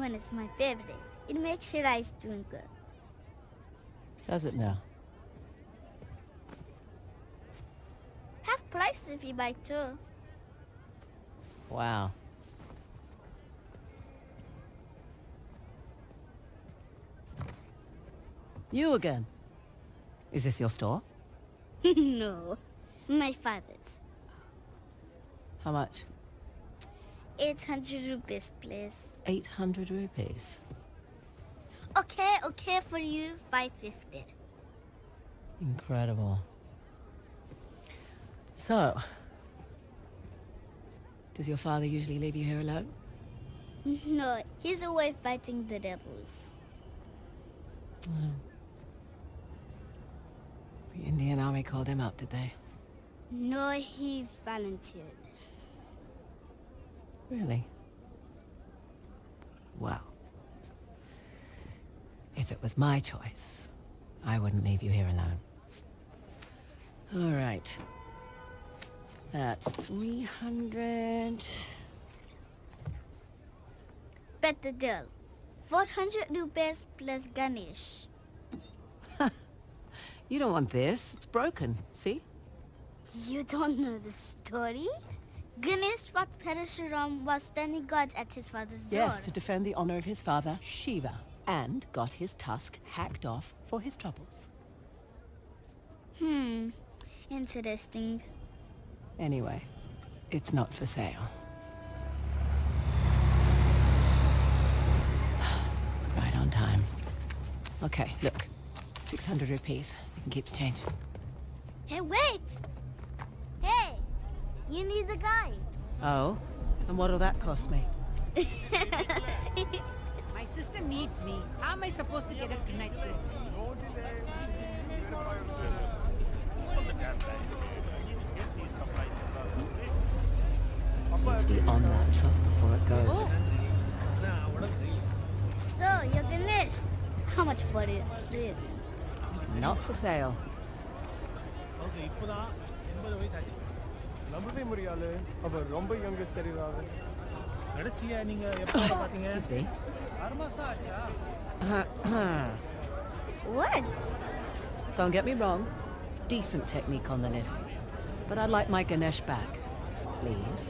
One is my favorite. It makes sure I's doing good. Does it now? Half price if you buy two. Wow. You again. Is this your store? no, my father's. How much? 800 rupees, please. 800 rupees. Okay, okay for you, 550. Incredible. So, does your father usually leave you here alone? No, he's away fighting the devils. Oh. The Indian army called him up, did they? No, he volunteered. Really? Well, if it was my choice, I wouldn't leave you here alone. All right. That's 300... Bet the deal. 400 rupees plus Ganesh. You don't want this. It's broken. See? You don't know the story? Ganesh fought Parashuram while standing guard at his father's door. Yes, to defend the honor of his father, Shiva, and got his tusk hacked off for his troubles. Hmm. Interesting. Anyway, it's not for sale. right on time. Okay, look. 600 rupees. You can keep the change. Hey, wait! Hey! You need the guy. Oh? And what'll that cost me? My sister needs me. How am I supposed to get her tonight's groceries? Need to be on that truck before it goes. Oh. so, you're Ganesh. How much for it? Really? Not for sale. நம்பவே முடியாது அவர் ரொம்ப யங்க தெரியுறாரு கடைசியா நீங்க எப்போ பாத்தீங்க Excuse me. ஆறு மாசம் ஆச்சா What? Don't get me wrong. Decent technique on the lift. But I'd like my Ganesh back. Please.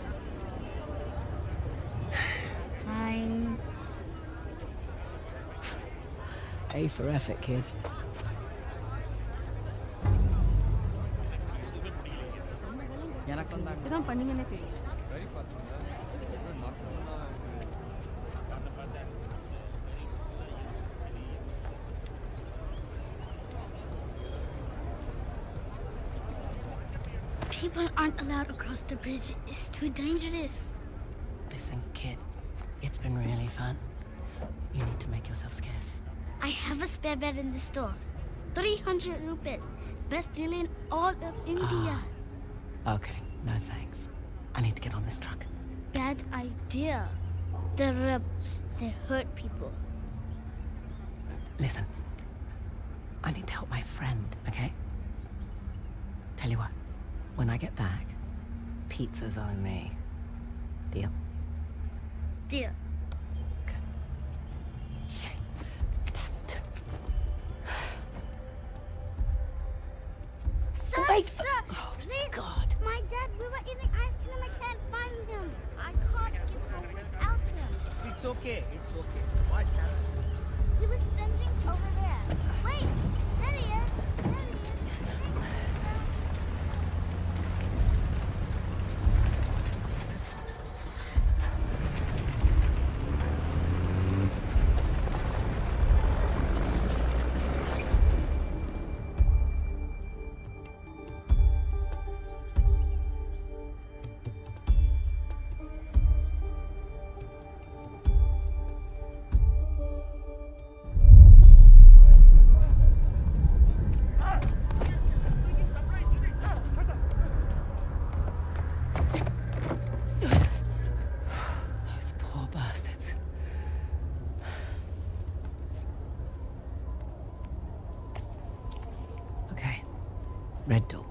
Fine. A for effort, kid. இதான் பண்ணீங்கன்னே தெரியும் People aren't allowed across the bridge. It's too dangerous. Listen, kid. It's been really fun. You need to make yourself scarce. I have a spare bed in the store. 300 rupees. Best deal in all of India. Okay, no thanks. I need to get on this truck. Bad idea. The rebels, they hurt people. Listen. I need to help my friend, okay? Tell you what. When I get back, pizza's on me. Deal? Deal. Good. Shit. Damn it. Sir, Wait. sir, oh. I can't get home without him. It's okay. It's okay. Watch out. He was standing over there. Wait, there he is. rental.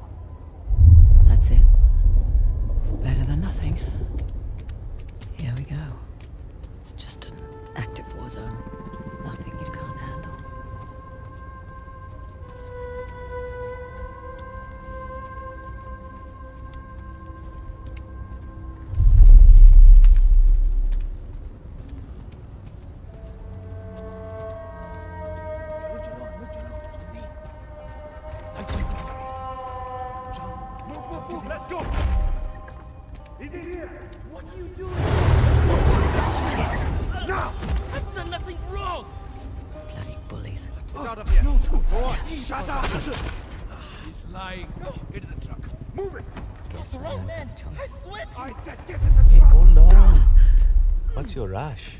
What's?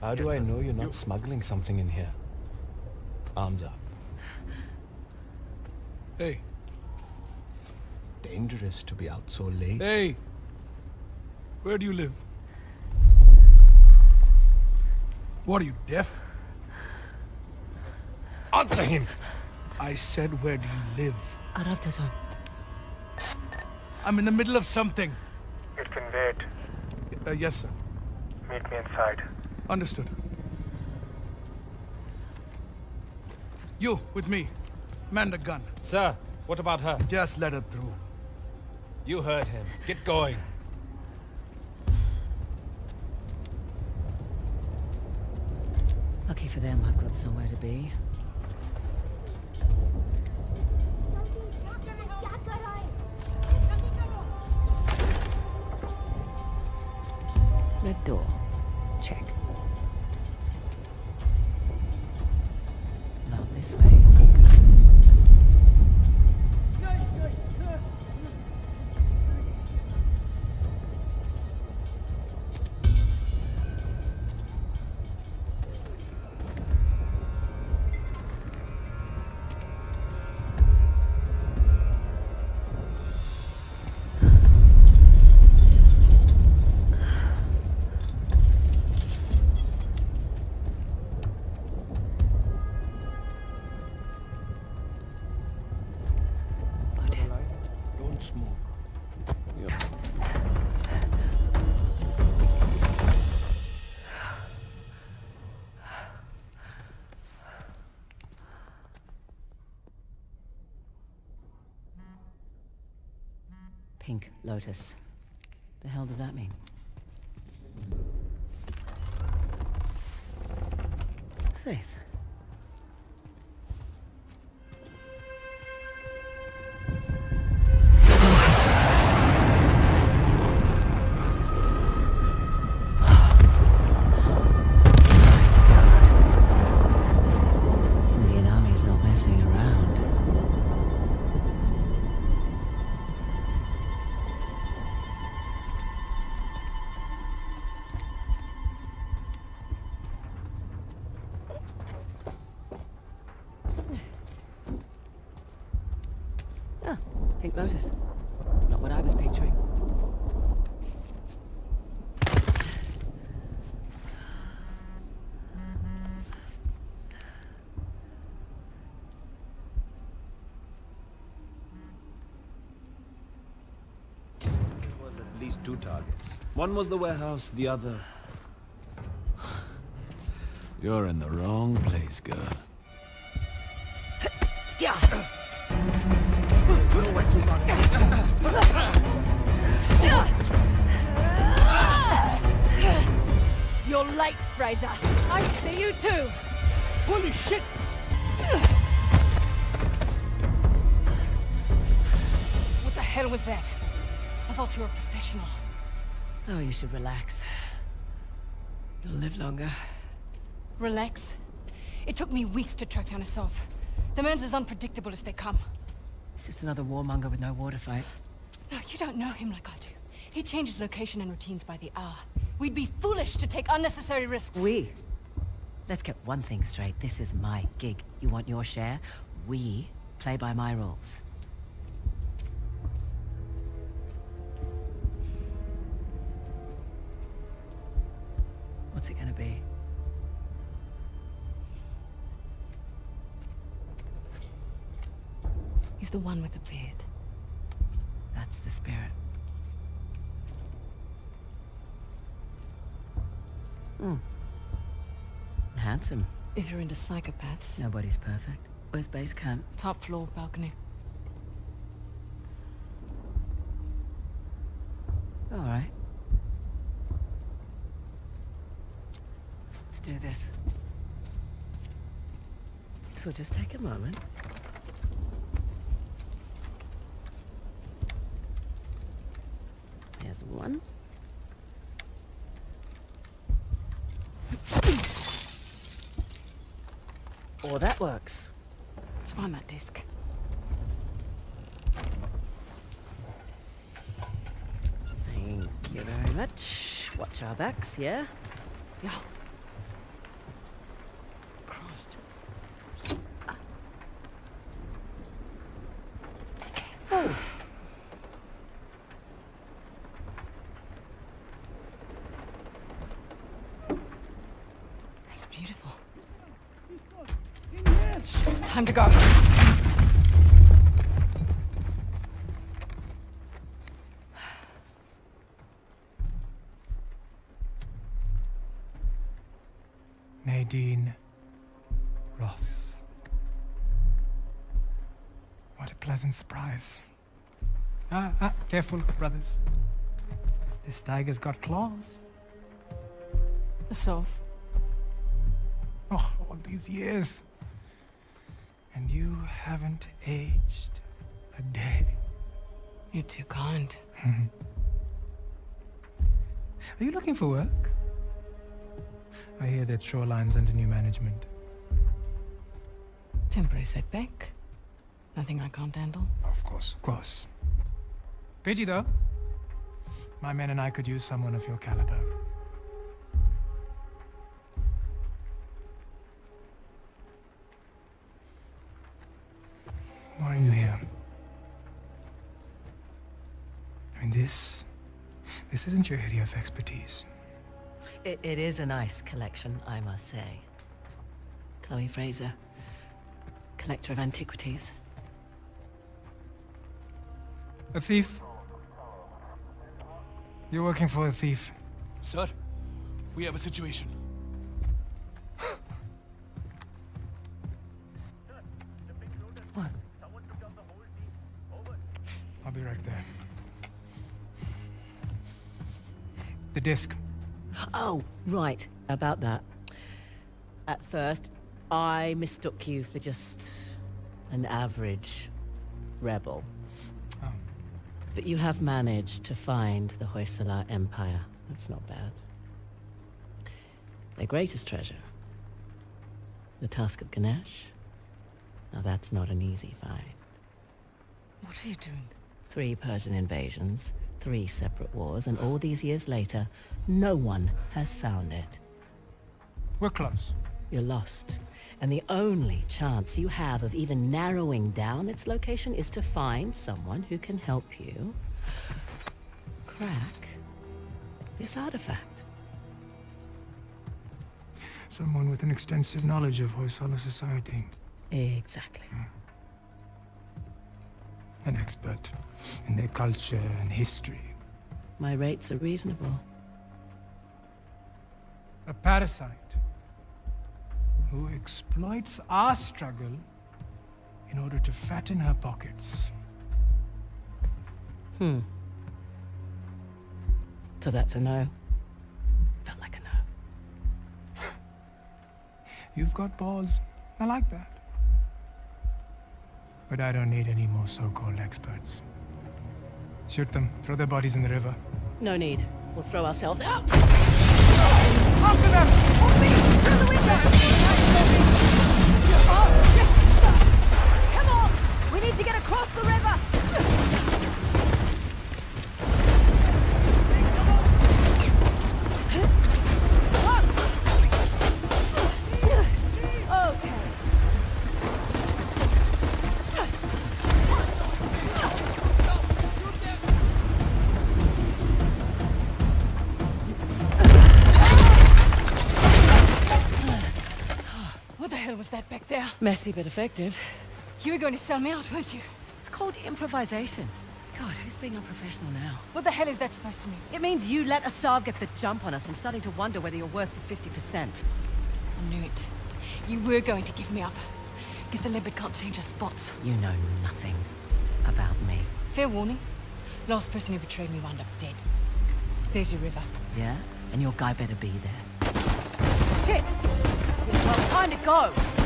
How do I know you're not smuggling something in here? Arms up. Hey. It's dangerous to be out so late. Hey! Where do you live? What are you, deaf? Answer him! I said, where do you live? Arabtazon. I'm in the middle of something. It can wait. Uh, yes, sir. Meet me inside. Understood. You, with me. Man the gun. Sir, what about her? Just let her through. You heard him. Get going. Lucky for them, I've got somewhere to be. Red door. Check. Pink lotus. The hell does that mean? Safe. Lotus. Not what I was picturing. There was at least two targets. One was the warehouse, the other... You're in the wrong place, girl. Late, Fraser. I see you too. Holy shit! What the hell was that? I thought you were a professional. Oh, you should relax. You'll live longer. Relax. It took me weeks to track down Asav. The man's as unpredictable as they come. It's just another warmonger with no war to fight. No, you don't know him like I do. He changes location and routines by the hour. We'd be foolish to take unnecessary risks. We? Let's get one thing straight. This is my gig. You want your share? We play by my rules. What's it gonna be? He's the one with the beard. Handsome. If you're into psychopaths. Nobody's perfect. Where's base camp? Top floor balcony. All right. Let's do this. So just take a moment. Well, that works. Let's find that disc. Thank you very much. Watch our backs, yeah? Yeah. Pleasant surprise. Ah, ah, careful, brothers. This tiger's got claws. The Sov. Oh, all these years. And you haven't aged a day. You're too kind. Are you looking for work? I hear that Shoreline's under new management. Temporary setback. Nothing I can't handle. Of course, of course. Pity though. My men and I could use someone of your caliber. Why are you here? I mean, this... This isn't your area of expertise. It, it is a nice collection, I must say. Chloe Fraser, collector of antiquities. A thief? You're working for a thief. Sir, we have a situation. What? I'll be right there. The disc. Oh, right, about that. At first, I mistook you for just an average rebel. But you have managed to find the Hoysala Empire. That's not bad. Their greatest treasure, the Tusk of Ganesh. Now that's not an easy find. What are you doing? Three Persian invasions, three separate wars, and all these years later, no one has found it. We're close. You're lost. And the only chance you have of even narrowing down its location is to find someone who can help you crack this artifact. Someone with an extensive knowledge of Hoysala society. Exactly. Hmm. An expert in their culture and history. My rates are reasonable. A parasite who exploits our struggle in order to fatten her pockets. Hmm. So that's a no. Felt like a no. You've got balls. I like that. But I don't need any more so-called experts. Shoot them. Throw their bodies in the river. No need. We'll throw ourselves out. After them! Help me! Through the window! Come on! We need to get across the river! Messy but effective. You were going to sell me out, weren't you? It's called improvisation. God, who's being unprofessional now? What the hell is that supposed to mean? It means you let Asav get the jump on us. I'm starting to wonder whether you're worth the 50%. I knew it. You were going to give me up. Guess the leopard can't change her spots. You know nothing about me. Fair warning. Last person who betrayed me wound up dead. There's your river. Yeah? And your guy better be there. Shit! Well, time to go!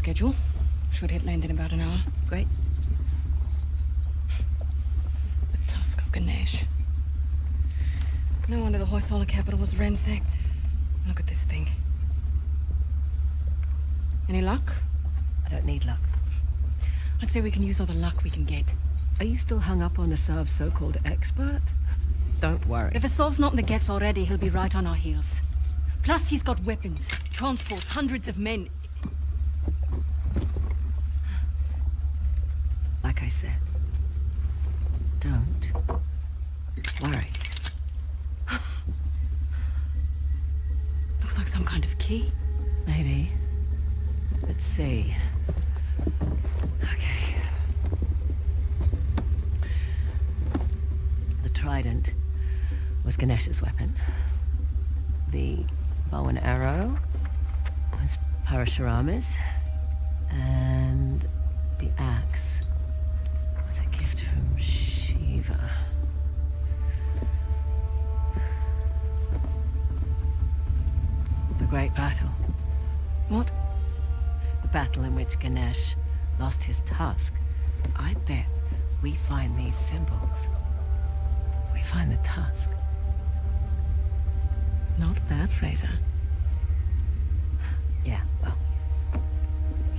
schedule. Should hit land in about an hour. Great. The Tusk of Ganesh. No wonder the Hoysala capital was ransacked. Look at this thing. Any luck? I don't need luck. I'd say we can use all the luck we can get. Are you still hung up on Asav's so-called expert? Don't worry. If Asav's not in the Ghats already, he'll be right on our heels. Plus, he's got weapons, transports, hundreds of men. Like I said, don't worry. Looks like some kind of key. Maybe. Let's see. Okay. The trident was Ganesh's weapon. The bow and arrow was And the axe was a gift from Shiva. The Great Battle. What? The battle in which Ganesh lost his tusk. I bet we find these symbols. We find the tusk. Not bad, Fraser.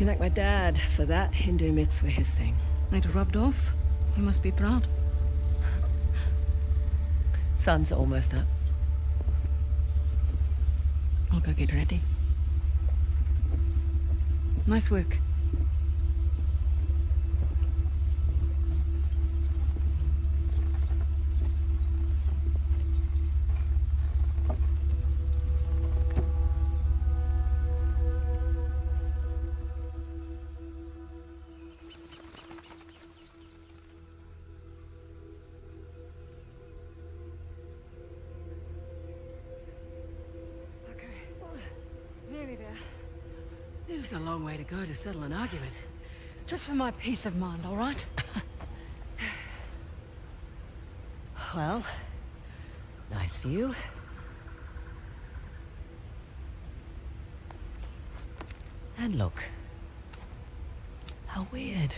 You thank my dad for that. Hindu myths were his thing. It rubbed off. You must be proud. Sun's almost up. I'll go get ready. Nice work. Go to settle an argument. Just for my peace of mind, all right? Well, nice view. And look. How weird.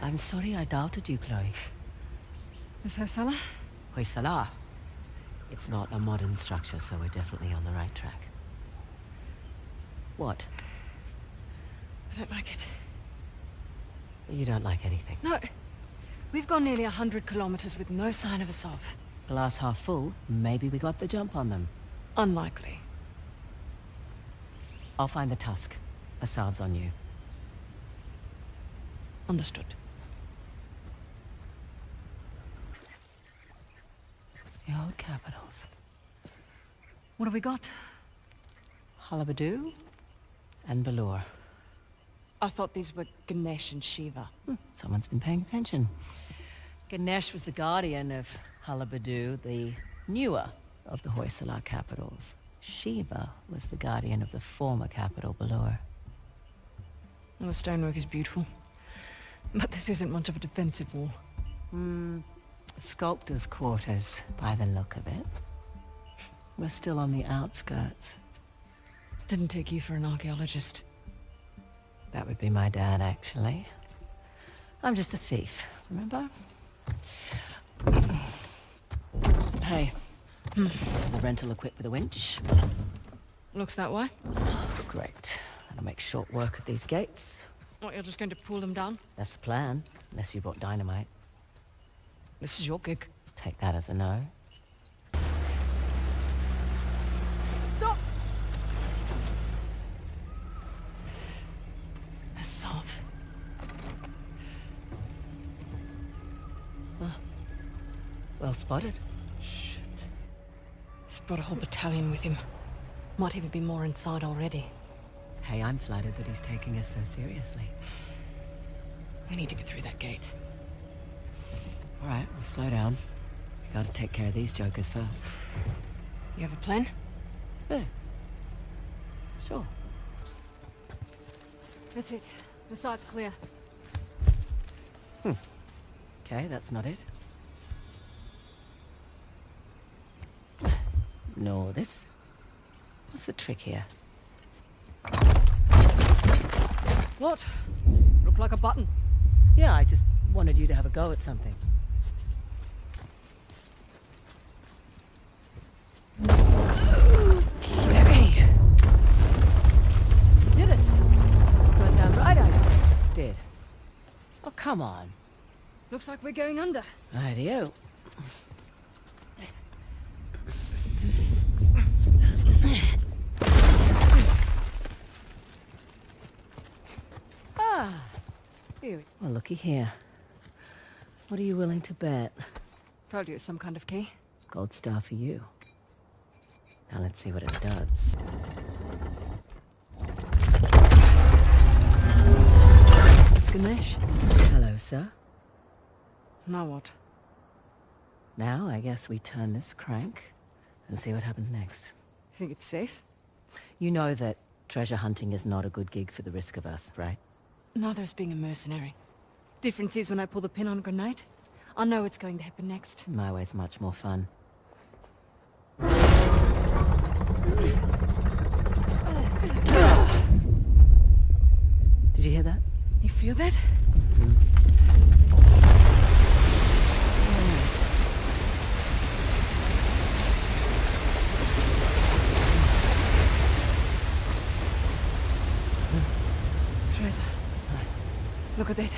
I'm sorry I doubted you, Chloe. Is Hoysala? Hoysala. It's not a modern structure, so we're definitely on the right track. What? I don't like it. You don't like anything. No. We've gone nearly a hundred kilometers with no sign of Asav. Glass half full, maybe we got the jump on them. Unlikely. I'll find the tusk. Asav's on you. Understood. The capitals. What have we got? Halebidu and Belur. I thought these were Ganesh and Shiva. Hmm, someone's been paying attention. Ganesh was the guardian of Halebidu, the newer of the Hoysala capitals. Shiva was the guardian of the former capital, Belur. Well, the stonework is beautiful. But this isn't much of a defensive wall. Hmm, sculptor's quarters, by the look of it. We're still on the outskirts. Didn't take you for an archaeologist. That would be my dad, actually. I'm just a thief, remember? Hey, is the rental equipped with a winch? Looks that way. Great. That'll make short work of these gates. What, you're just going to pull them down? That's the plan, unless you brought dynamite. This is your gig. Take that as a no. Stop! Asav. Ah. Well spotted. Shit. He's brought a whole battalion with him. Might even be more inside already. Hey, I'm flattered that he's taking us so seriously. We need to get through that gate. All right, we'll slow down. We gotta take care of these jokers first. You have a plan? Yeah. Sure. That's it. The site's clear. Hmm. Okay, that's not it. ignore this. What's the trick here? What? Look like a button. Yeah, I just wanted you to have a go at something. Okay. Did it. Went down right. Did. Oh, come on. Looks like we're going under. Ideo. ah. Here. Well, looky here. What are you willing to bet? Told you it's some kind of key. Gold star for you. Now let's see what it does. It's Ganesh. Hello, sir. Now what? Now I guess we turn this crank and see what happens next. You think it's safe? You know that treasure hunting is not a good gig for the risk of us, right? Neither is being a mercenary. Difference is when I pull the pin on a grenade, I know what's going to happen next. My way's much more fun. Did you hear that? You feel that? Look at that.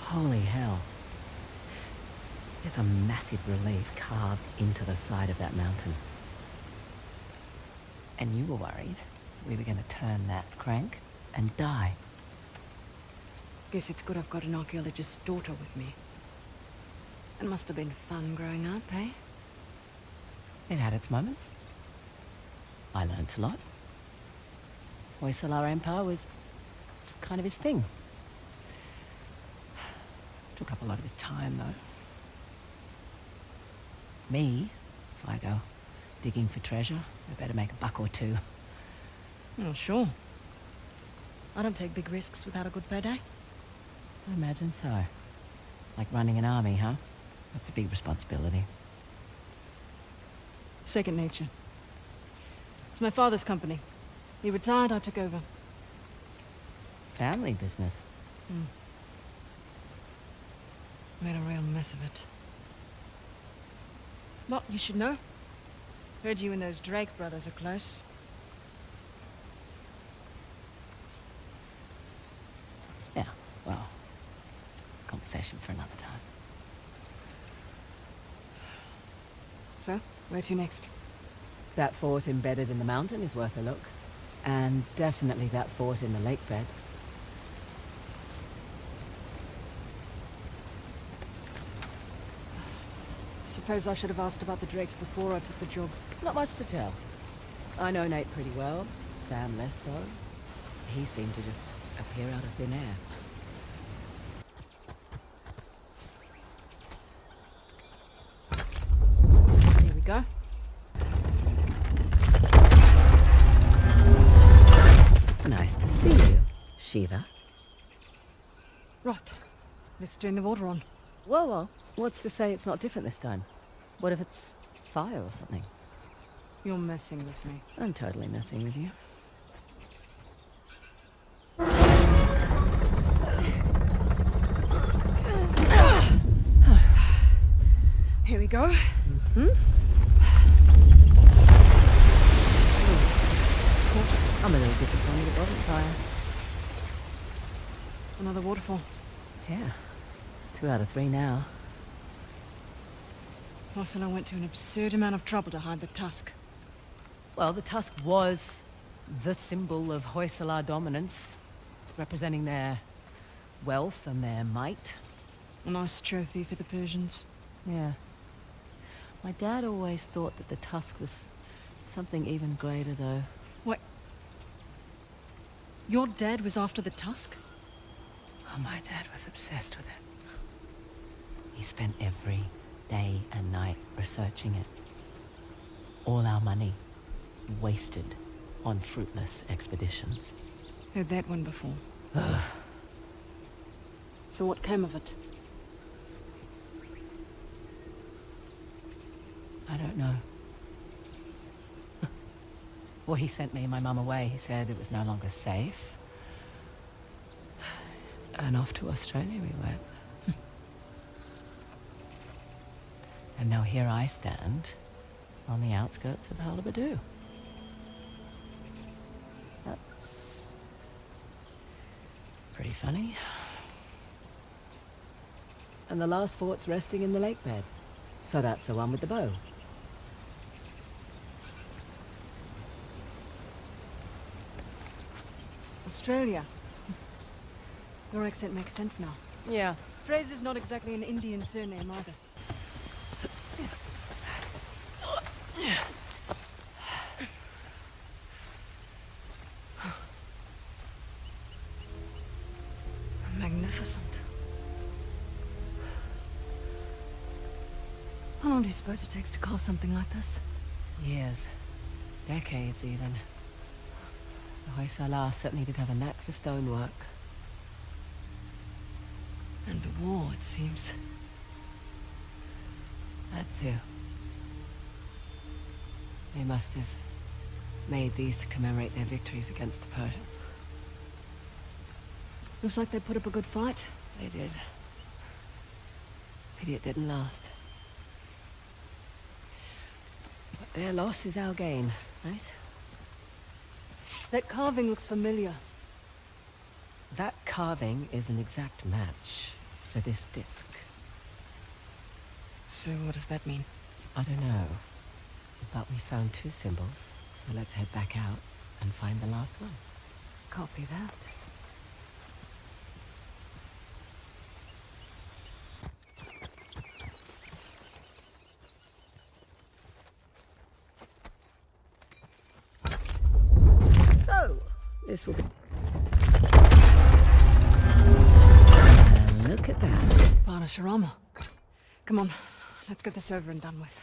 Holy hell. There's a massive relief carved into the side of that mountain. And you were worried we were going to turn that crank and die. Guess it's good I've got an archaeologist's daughter with me. It must have been fun growing up, eh? It had its moments. I learnt a lot. Hoysala Empire was kind of his thing. Took up a lot of his time, though. Me, if I go digging for treasure, I better make a buck or two. Oh, sure. I don't take big risks without a good payday. Eh? I imagine so. Like running an army, huh? That's a big responsibility. Second nature. It's my father's company. He retired, I took over. Family business. Hmm. Made a real mess of it. What, you should know? Heard you and those Drake brothers are close. Yeah, well, it's a conversation for another time. So, where to next? That fort embedded in the mountain is worth a look. And definitely that fort in the lake bed. Suppose I should have asked about the Drakes before I took the job. Not much to tell. I know Nate pretty well, Sam less so. He seemed to just appear out of thin air. Here we go. Nice to see you, Shiva. Right. Let's turn the water on. Well, well, what's to say it's not different this time? What if it's fire or something? You're messing with me. I'm totally messing with you. Here we go. Hmm. I'm a little disappointed it wasn't fire. Another waterfall. Yeah, it's two out of three now. Hoysala went to an absurd amount of trouble to hide the tusk. Well, the tusk was the symbol of Hoysala dominance, representing their wealth and their might. A nice trophy for the Persians. Yeah. My dad always thought that the tusk was something even greater, though. What? Your dad was after the tusk? Oh, my dad was obsessed with it. He spent every day and night researching it. All our money wasted on fruitless expeditions. Heard that one before. so what came of it? I don't know. well, he sent me and my mum away. He said it was no longer safe. And off to Australia we went. And now here I stand on the outskirts of Halebidu. That's pretty funny. And the last fort's resting in the lake bed. So that's the one with the bow. Australia. Your accent makes sense now. Yeah. Fraser's not exactly an Indian surname either. Suppose it takes to carve something like this? Years. Decades, even. The Hoysala certainly did have a knack for stonework. And the war, it seems. That too. They must have made these to commemorate their victories against the Persians. Looks like they put up a good fight. They did. Pity it didn't last. But their loss is our gain, right? That carving looks familiar. That carving is an exact match for this disc. So what does that mean? I don't know. But we found two symbols, so let's head back out and find the last one. Copy that. This will be... Look at that. Parashurama. Come on, let's get this over and done with.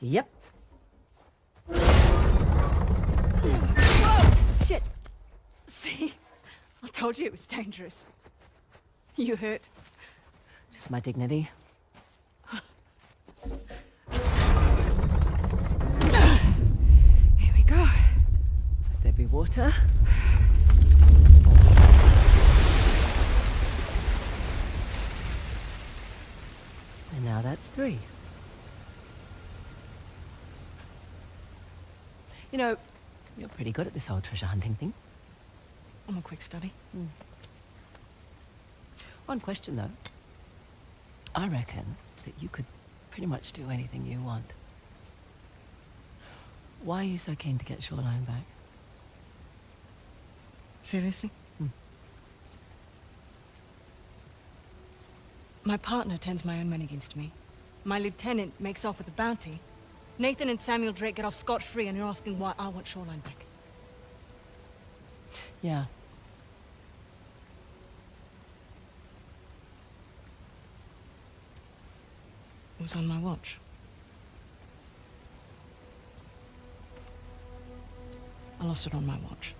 Yep. Shit! See? I told you it was dangerous. You hurt. Just my dignity. Here we go. Let there be water. Now that's three. You know, you're pretty good at this whole treasure hunting thing. I'm a quick study. Hmm. One question though. I reckon that you could pretty much do anything you want. Why are you so keen to get Shoreline back? Seriously? My partner turns my own men against me. My lieutenant makes off with the bounty. Nathan and Samuel Drake get off scot-free and you're asking why I want Shoreline back. Yeah. It was on my watch. I lost it on my watch.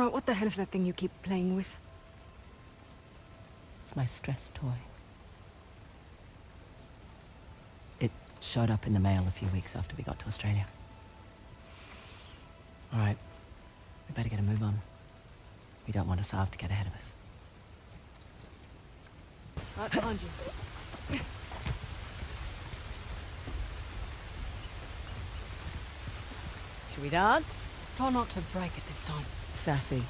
Alright, what the hell is that thing you keep playing with? It's my stress toy. It showed up in the mail a few weeks after we got to Australia. All right. We better get a move on. We don't want Asav to get ahead of us. Right behind you. Should we dance? Try not to break it this time. Sassy.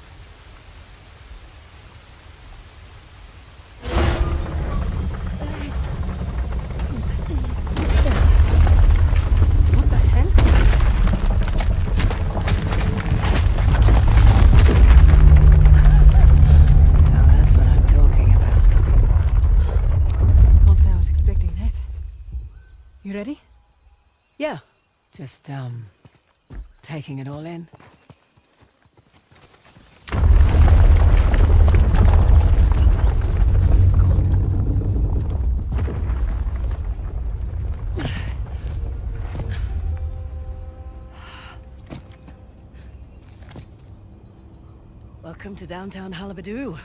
What the hell? Now that's what I'm talking about. Can't I was expecting that. You ready? Yeah. Just, um, taking it all in. Welcome to downtown Halebidu.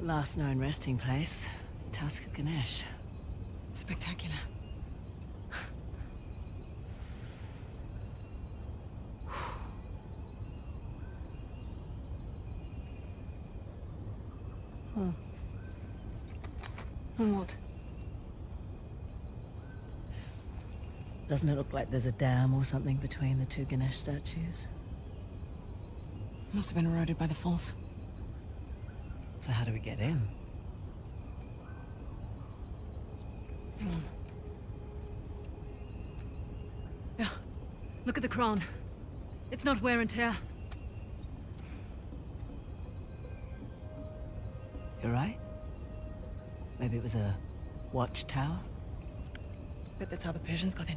Last known resting place, Tusk of Ganesh. Spectacular. Hmm. And what? Doesn't it look like there's a dam or something between the two Ganesh statues? Must have been eroded by the falls. So how do we get in? Hang on. Yeah. Look at the crown. It's not wear and tear. You're right. Maybe it was a watchtower? Bet that's how the Persians got in.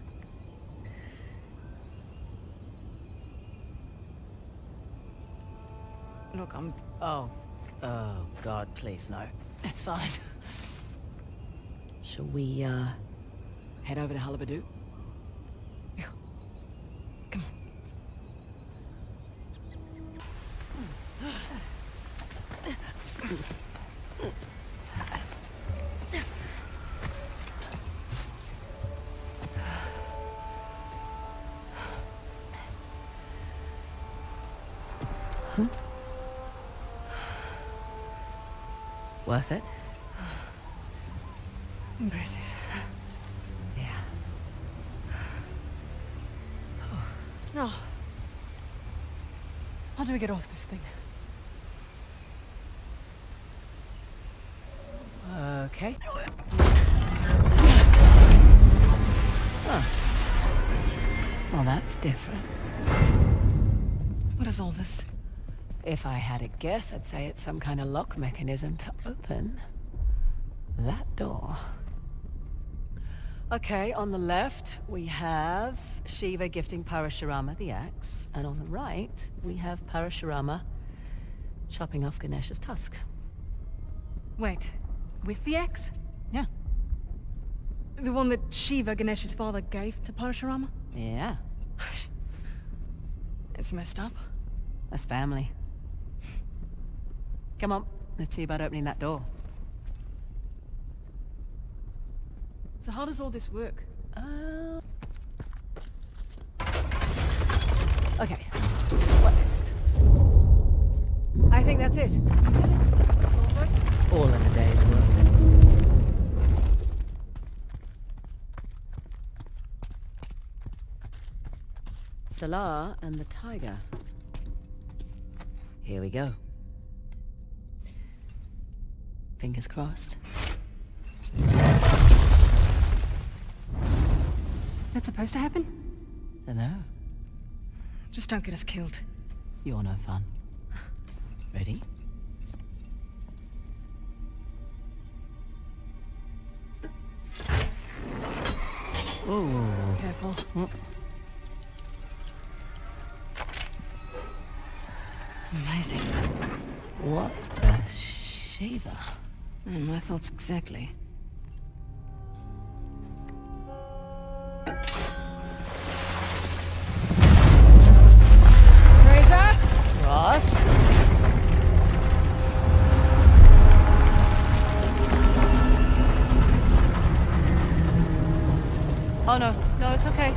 Look, I'm... Oh. Oh, God, please, no. It's fine. Shall we, uh, head over to Halebidu? Worth it? Impressive. Yeah. Now, how do we get off this thing? Okay. Well, that's different. What is all this? If I had a guess, I'd say it's some kind of lock mechanism to open that door. Okay, on the left, we have Shiva gifting Parashurama the axe, and on the right, we have Parashurama chopping off Ganesh's tusk. Wait, with the axe? Yeah. The one that Shiva, Ganesh's father, gave to Parashurama? Yeah, It's messed up. that's family. Come on, let's see about opening that door. So how does all this work? Uh... Okay, what next? I think that's it. All in a day's work. Salah and the tiger. Here we go. Fingers crossed. That's supposed to happen? Dunno. Just don't get us killed. You're no fun. Ready? Ooh. Careful. Mm. Amazing. What the Shiva? Mm, my thoughts exactly. Razor? Ross? Oh no, no, it's okay.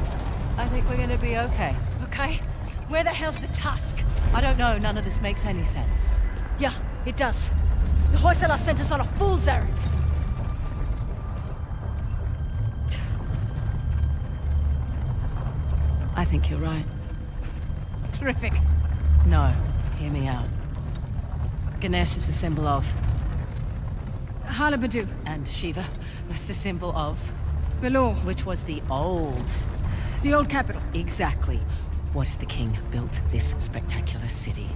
I think we're gonna be okay. Okay. Where the hell's the tusk? I don't know, none of this makes any sense. Yeah, it does. The Hoysala sent us on a fool's errand. I think you're right. Terrific. No, hear me out. Ganesh is the symbol of, Halebidu. and Shiva was the symbol of, Belur. which was the old. The old capital. Exactly. What if the king built this spectacular city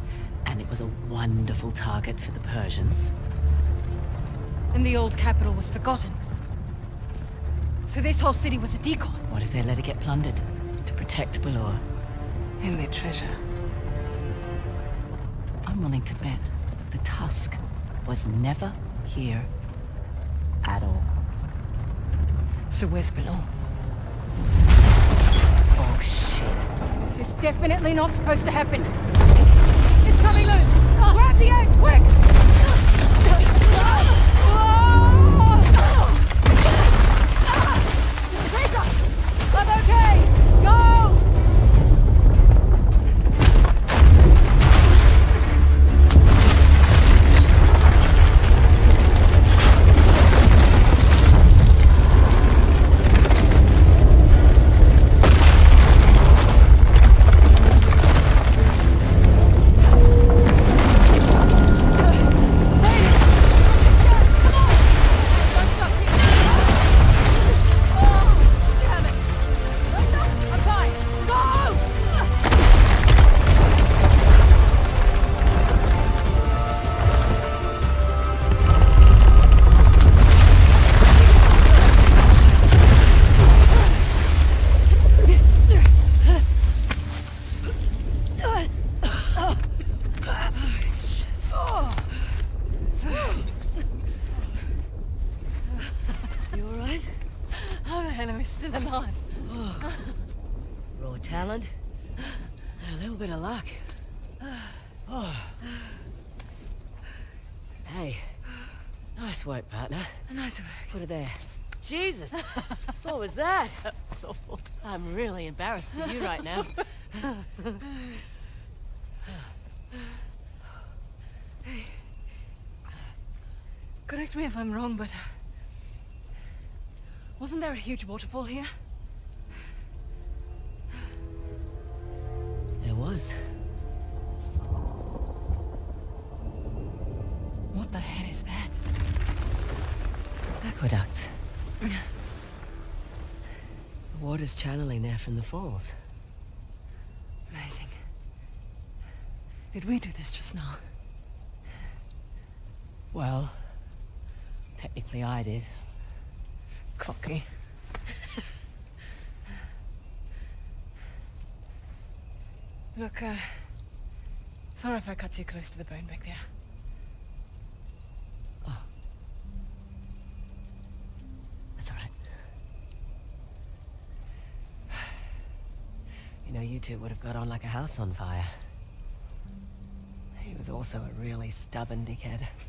and it was a wonderful target for the Persians? And the old capital was forgotten. So this whole city was a decoy. What if they let it get plundered to protect Belur? And their treasure. I'm willing to bet the Tusk was never here at all. So where's Belur? Oh shit. This is definitely not supposed to happen. It's coming loose! Grab the eggs, quick! Put it there. Jesus! what was that? I'm really embarrassed for you right now. Correct me if I'm wrong, but... uh, Wasn't there a huge waterfall here? There was. Aqueducts. the water's channeling there from the falls. Amazing. Did we do this just now? Well, technically I did. Cocky. Look, uh... Sorry if I cut too close to the bone back there. That's all right. You two would have got on like a house on fire. He was also a really stubborn dickhead.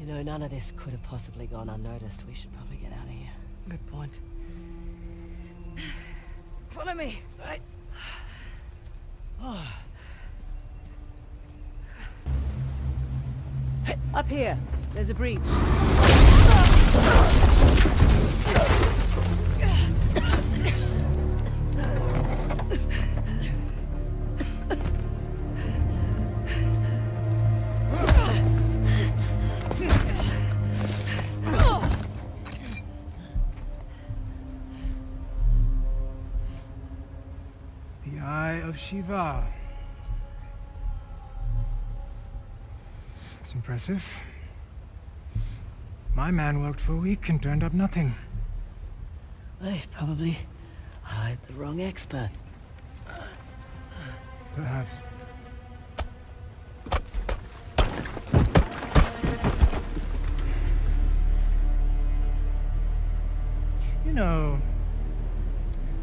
you know, none of this could have possibly gone unnoticed. We should probably get out of here. Good point. Follow me. Right. Oh. Up here. There's a breach. The Eye of Shiva. Impressive. My man worked for a week and turned up nothing. They probably hired the wrong expert. Perhaps. You know,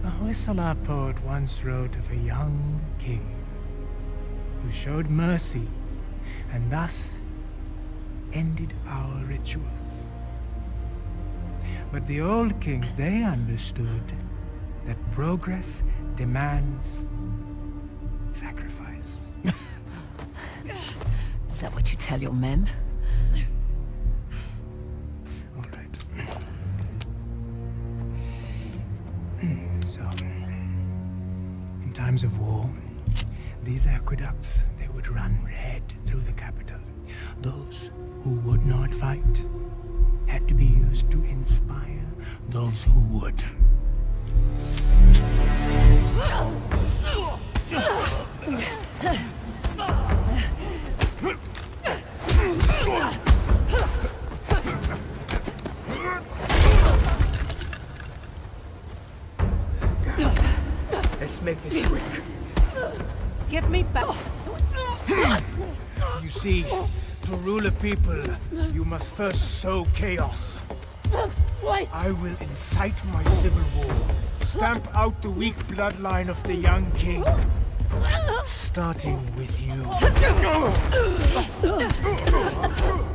a Hoysala poet once wrote of a young king who showed mercy and thus ended our rituals. But the old kings, they understood that progress demands sacrifice. Is that what you tell your men? All right. so, in times of war, these aqueducts, they would run red through the capital, Those who would not fight had to be used to inspire those who would. First sow chaos. I will incite my civil war, stamp out the weak bloodline of the young king, starting with you.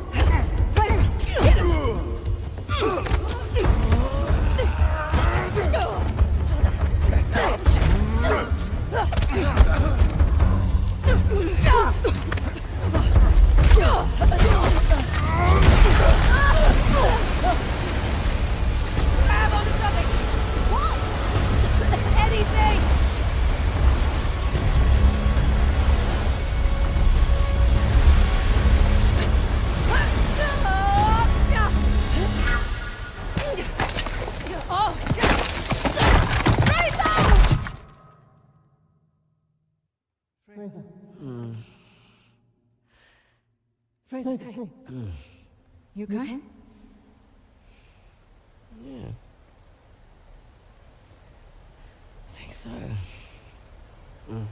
You okay? Yeah. I think so. Mm.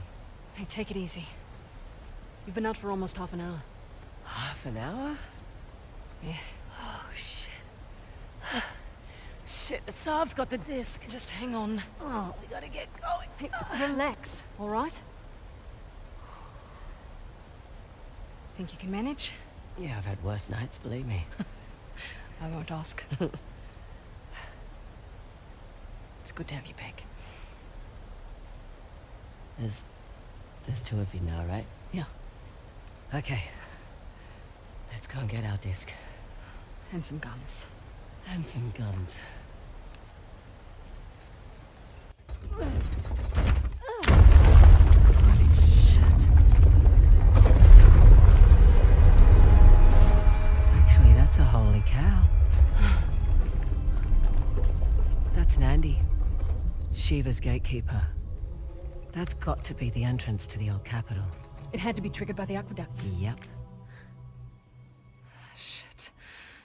Hey, take it easy. You've been out for almost half an hour. Half an hour? Yeah. Oh, shit. shit, Asav's got the disc. Just hang on. Oh, we gotta get going. Hey, relax, all right? Think you can manage? Yeah, I've had worse nights, believe me. I won't ask. it's good to have you back. There's... There's two of you now, right? Yeah. Okay. Let's go and get our disc. And some guns. And some guns. Holy cow. That's Nandi. Shiva's gatekeeper. That's got to be the entrance to the old capital. It had to be triggered by the aqueducts. Yep. Ah, shit.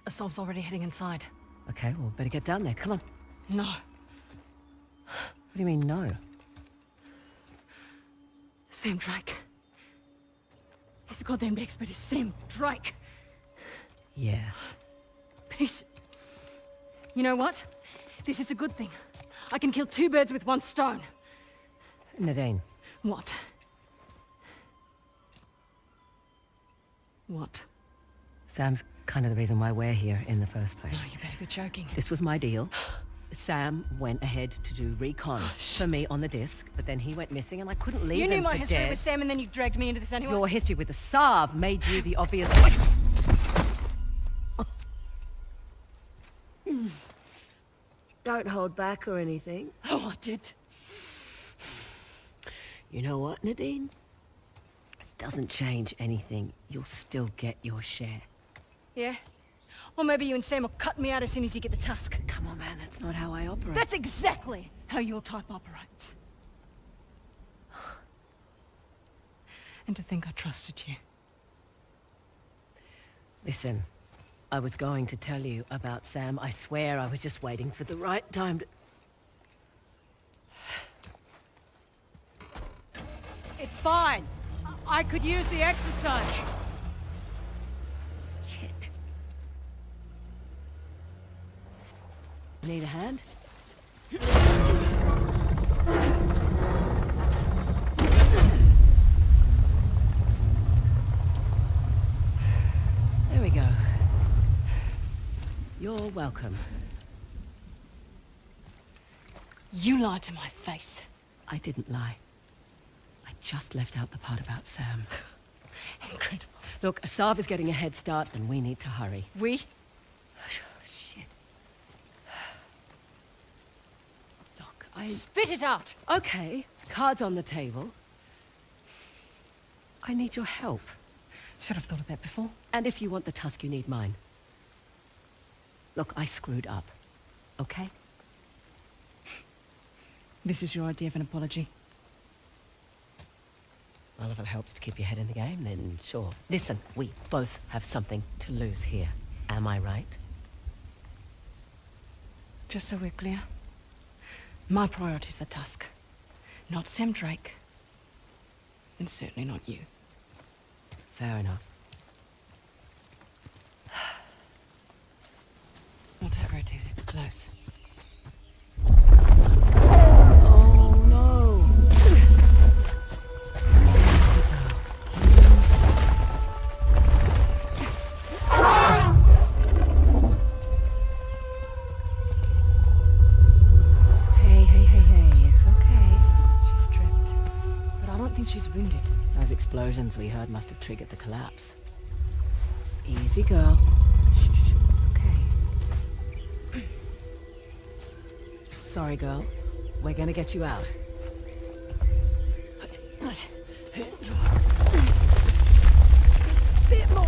Asav's already heading inside. Okay, well, better get down there. Come on. No. What do you mean, no? Sam Drake. He's a goddamn expert. It's Sam Drake. Yeah. You know what? This is a good thing. I can kill two birds with one stone. Nadine, What? What? Sam's kind of the reason why we're here in the first place. Oh, you better be joking. This was my deal. Sam went ahead to do recon oh, for me on the disc, but then he went missing and I couldn't leave You him knew my history dead. with Sam and then you dragged me into this anyway? Your history with Asav made you the obvious... Don't hold back or anything. Oh, I did. You know what, Nadine? It doesn't change anything. You'll still get your share. Yeah? Or maybe you and Sam will cut me out as soon as you get the tusk. Come on, man, that's not how I operate. That's exactly how your type operates. And to think I trusted you. Listen, I was going to tell you about Sam. I swear I was just waiting for the right time to... It's fine. I, I could use the exercise. Shit. Need a hand? There we go. You're welcome. You lied to my face. I didn't lie. I just left out the part about Sam. Incredible. Look, Asav is getting a head start and we need to hurry. We? Oh, Shit. Look, I... Spit it out! Okay, cards on the table. I need your help. Should have thought of that before. And if you want the tusk, you need mine. Look, I screwed up. Okay? This is your idea of an apology. Well, if it helps to keep your head in the game, then sure. Listen, we both have something to lose here. Am I right? Just so we're clear. My priorities are Tusk. Not Sam Drake. And certainly not you. Fair enough. Whatever it is, it's close. Oh no! Hey, hey, hey, hey, it's okay. She's tripped. But I don't think she's wounded. Those explosions we heard must have triggered the collapse. Easy, girl. Sorry, girl. We're gonna get you out. Bit more.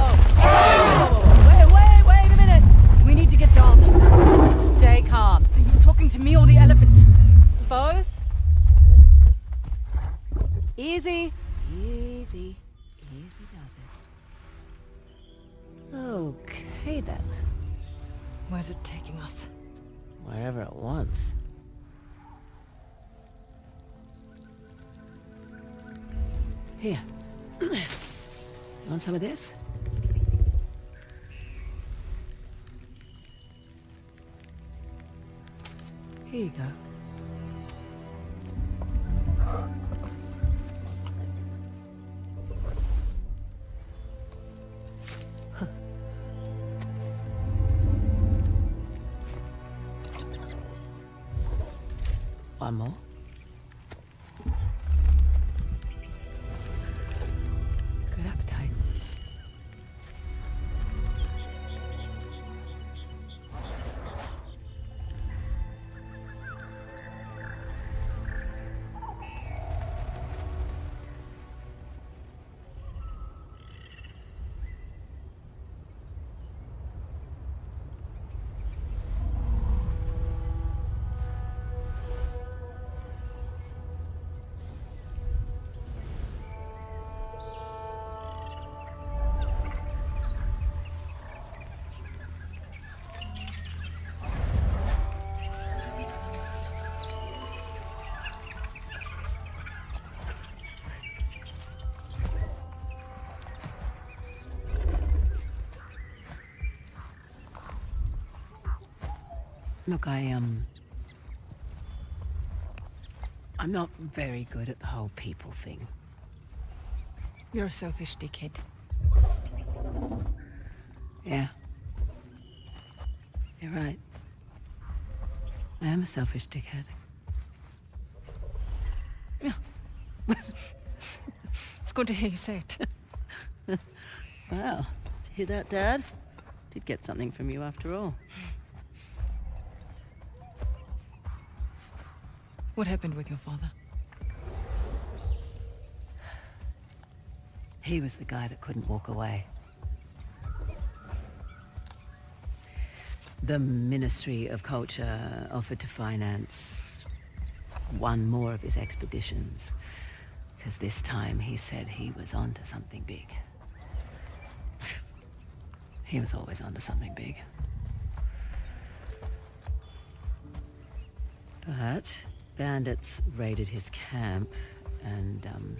Oh. Wait, wait, wait a minute. We need to get Dom. Just stay calm. Are you talking to me or the elephant? Both. Easy. Easy. Easy does it. Okay then. Where's it taking us? Wherever it wants. Here. Want some of this? Here you go. Look, I, um... I'm not very good at the whole people thing. You're a selfish dickhead. Yeah. You're right. I am a selfish dickhead. Yeah. it's good to hear you say it. Wow. Did you hear that, Dad? Did get something from you after all. What happened with your father? He was the guy that couldn't walk away. The Ministry of Culture offered to finance one more of his expeditions. Because this time he said he was onto something big. He was always onto something big. But bandits raided his camp and um,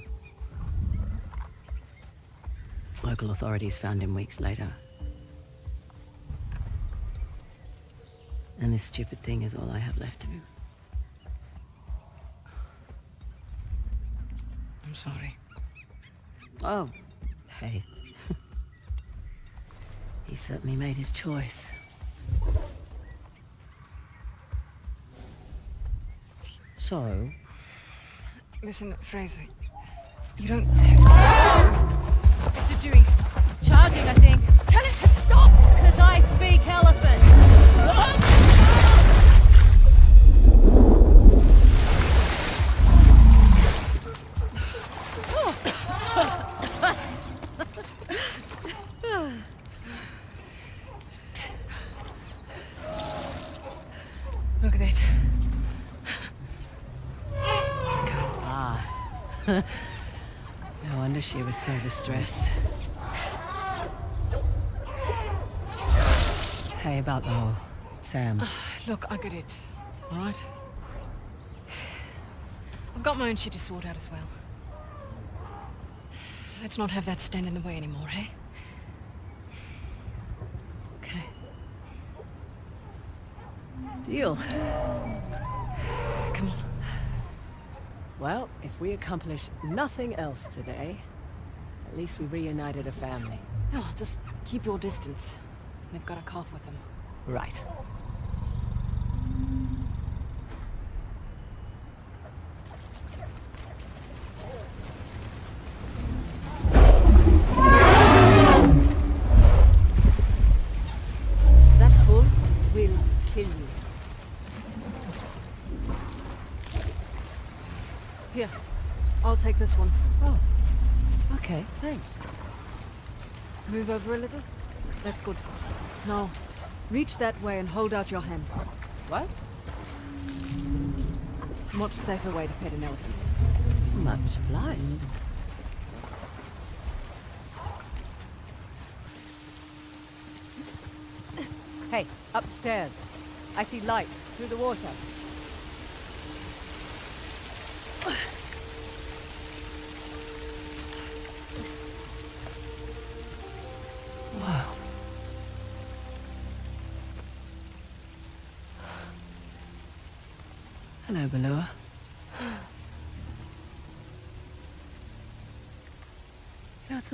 local authorities found him weeks later. And this stupid thing is all I have left of him. I'm sorry. Oh, hey. he certainly made his choice. So, Listen, Frazer. You don't have to... What's it doing? charging, I think. Tell it to stop, because I speak elephant. Look at that. Ah. no wonder she was so distressed. Hey, about the whole Sam. Look, I get it. All right? I've got my own shit to sort out as well. Let's not have that stand in the way anymore, eh? Okay. Deal. Come on. Well, if we accomplish nothing else today, at least we reunited a family. Oh, just keep your distance. They've got a cough with them. Right. That bull will kill you. Here, I'll take this one. Oh, okay, thanks. Move over a little. That's good. Now, reach that way and hold out your hand. What? Much safer way to pet an elephant. Much obliged. Hey, upstairs. I see light through the water.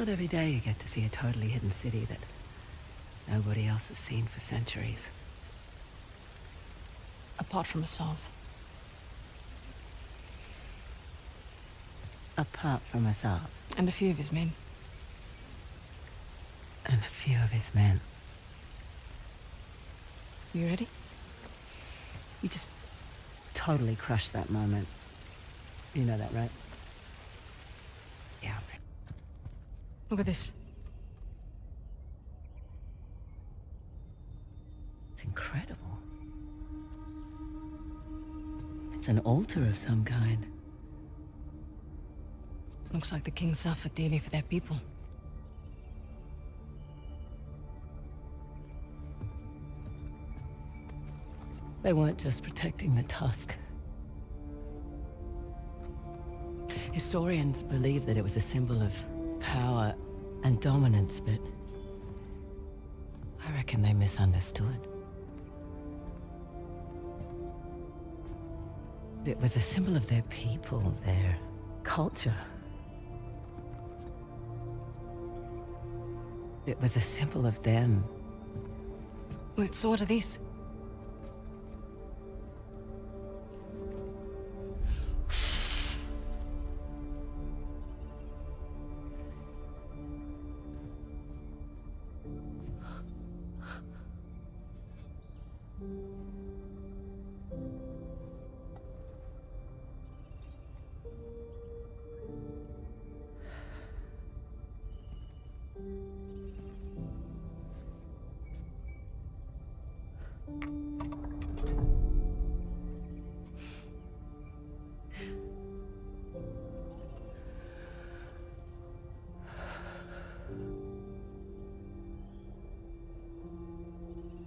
Not every day you get to see a totally hidden city that nobody else has seen for centuries. Apart from Asav. Apart from Asav And a few of his men. and a few of his men. You ready? You just totally crushed that moment. You know that, right? Yeah. Look at this. It's incredible. It's an altar of some kind. Looks like the king suffered dearly for their people. They weren't just protecting the tusk. Historians believe that it was a symbol of power and dominance, but I reckon they misunderstood. It was a symbol of their people, their culture. It was a symbol of them. Wait, so what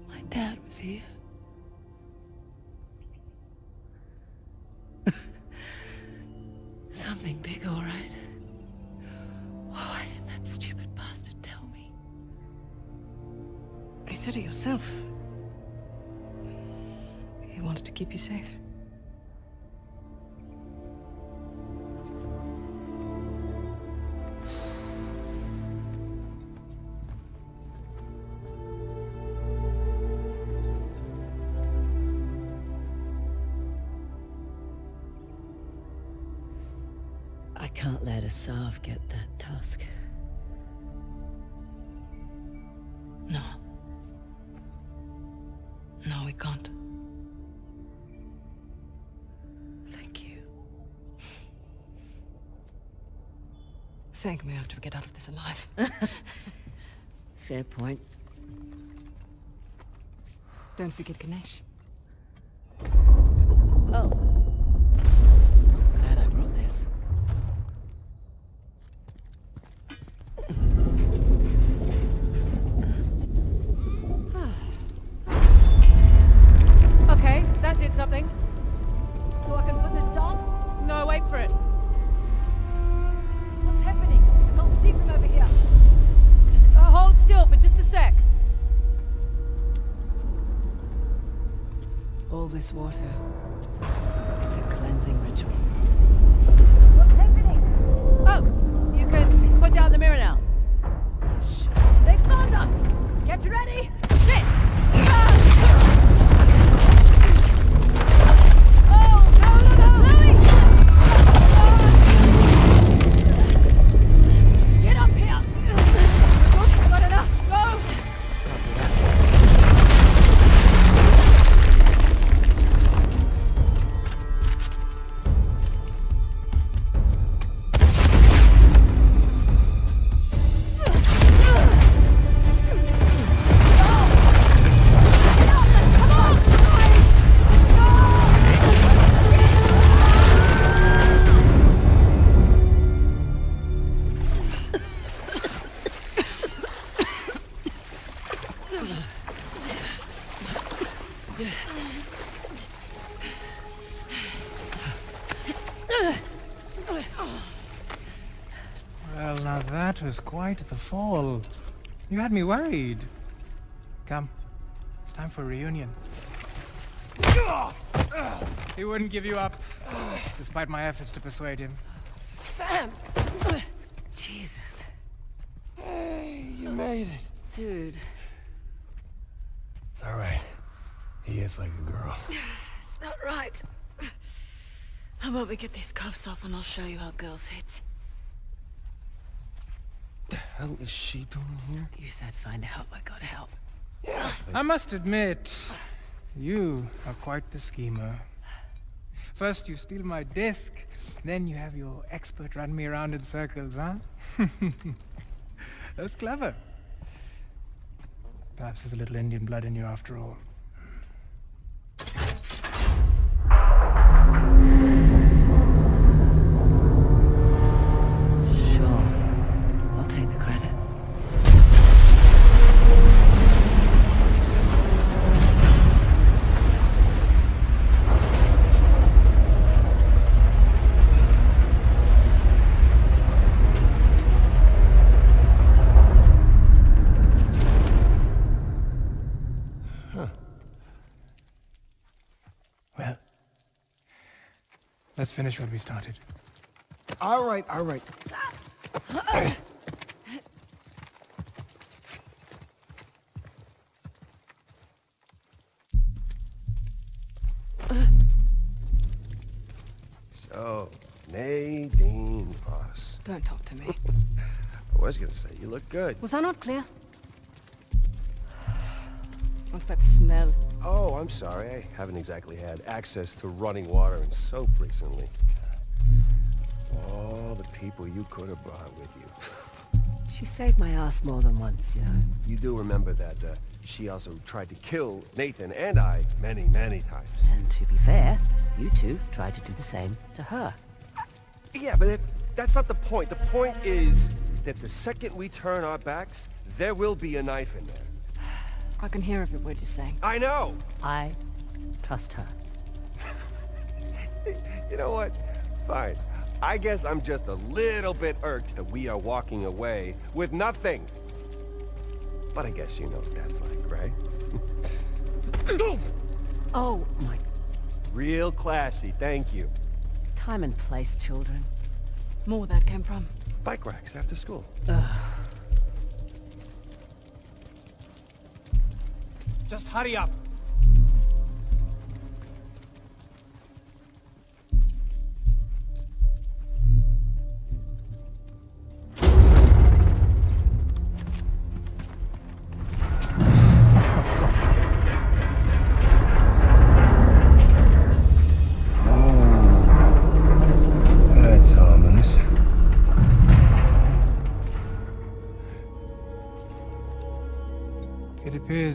My dad was here. Something big, all right. Why didn't that stupid bastard tell me? You said it yourself. Keep you safe. Thank me after we get out of this alive. Fair point. Don't forget Ganesh. Well, now that was quite the fall. You had me worried. Come, it's time for a reunion. He wouldn't give you up, despite my efforts to persuade him. Sam! Jesus. Hey, you made it. Dude. It's alright. He is like a girl. Is that right? How about we get these cuffs off and I'll show you how girls hit. The hell is she doing here? You said find help, I gotta help. Yeah. I must admit, you are quite the schemer. First you steal my disc, then you have your expert run me around in circles, huh? That's clever. Perhaps there's a little Indian blood in you after all. Finish what we started. All right, all right. So, Nadine Ross. Don't talk to me. I was gonna say, you look good. Was I not clear? What's that smell? Oh, I'm sorry. I haven't exactly had access to running water and soap recently. All the people you could have brought with you. She saved my ass more than once, you know. You do remember that uh, she also tried to kill Nathan and I many, many times. And to be fair, you two tried to do the same to her. Yeah, but it, that's not the point. The point is that the second we turn our backs, there will be a knife in there. I can hear every word you're saying. I know! I trust her. You know what? Fine. I guess I'm just a little bit irked that we are walking away with nothing. But I guess you know what that's like, right? Oh, my Real classy, thank you. time and place, children. More that came from. Bike racks after school. Just hurry up.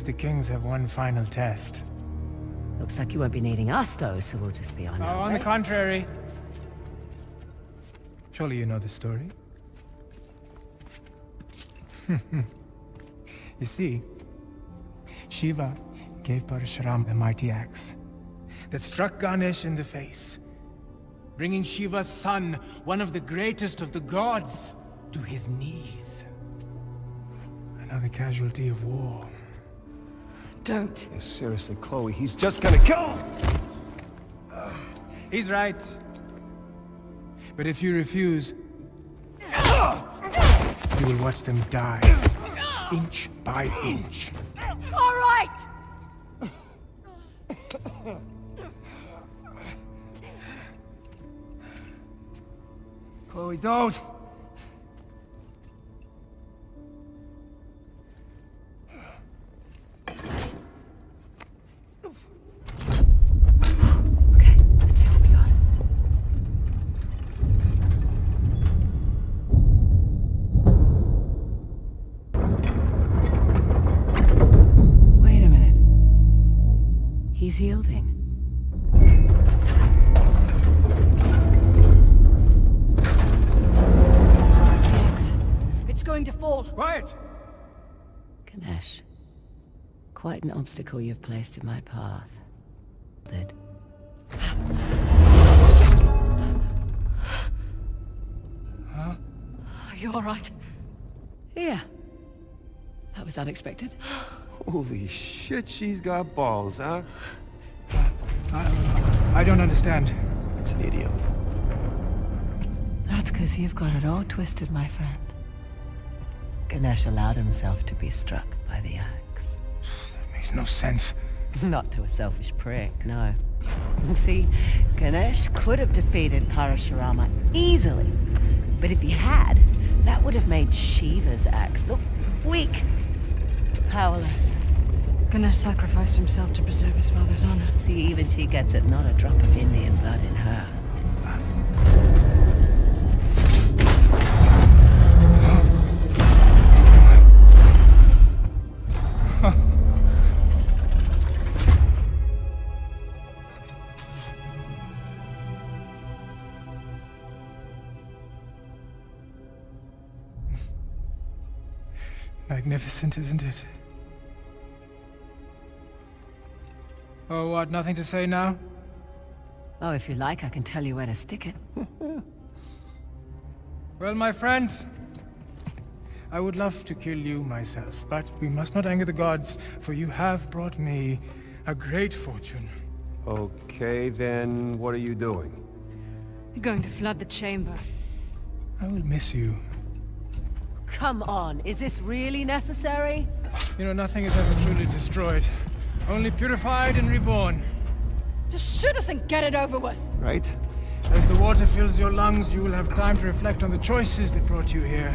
The kings have one final test. Looks like you won't be needing us, though, so we'll just be on Oh, on the contrary. Surely you know the story. you see, Shiva gave Parashuram a mighty axe that struck Ganesh in the face, bringing Shiva's son, one of the greatest of the gods, to his knees. Another casualty of war. Don't. Seriously, Chloe, he's just gonna kill... He's right. But if you refuse, you will watch them die, inch by inch. All right! Chloe, don't! Obstacle you've placed in my path. Did. Are you all right? Yeah. That was unexpected. Holy shit, she's got balls, huh? I I don't understand. It's an idiot. That's because you've got it all twisted, my friend. Ganesh allowed himself to be struck by the axe. That makes no sense. Not to a selfish prick, no. See, Ganesh could have defeated Parashurama easily. But if he had, that would have made Shiva's axe look weak. Powerless. Ganesh sacrificed himself to preserve his father's honor. See, even she gets it, not a drop of Indian blood in her. Magnificent, isn't it? Oh, what? Nothing to say now? Oh, if you like, I can tell you where to stick it. Well, my friends, I would love to kill you myself, but we must not anger the gods, for you have brought me a great fortune. Okay, then what are you doing? You're going to flood the chamber. I will miss you. Come on, is this really necessary? You know, nothing is ever truly destroyed. Only purified and reborn. Just shoot us and get it over with. Right? As the water fills your lungs, you will have time to reflect on the choices that brought you here.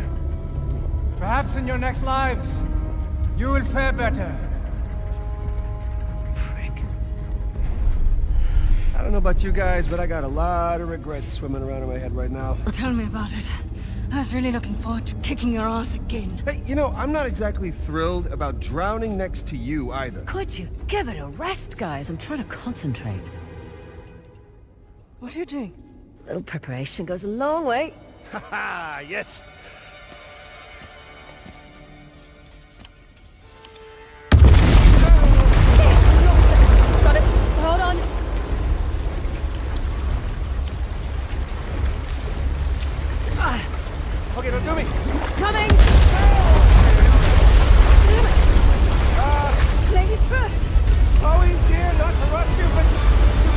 Perhaps in your next lives, you will fare better. Prick. I don't know about you guys, but I got a lot of regrets swimming around in my head right now. Tell me about it. I was really looking forward to kicking your ass again. Hey, you know, I'm not exactly thrilled about drowning next to you either. Could you give it a rest, guys? I'm trying to concentrate. What are you doing? A little preparation goes a long way. Haha, yes! Okay, don't do me! Coming! Ladies first. Oh, Chloe, dear, not to rush you, but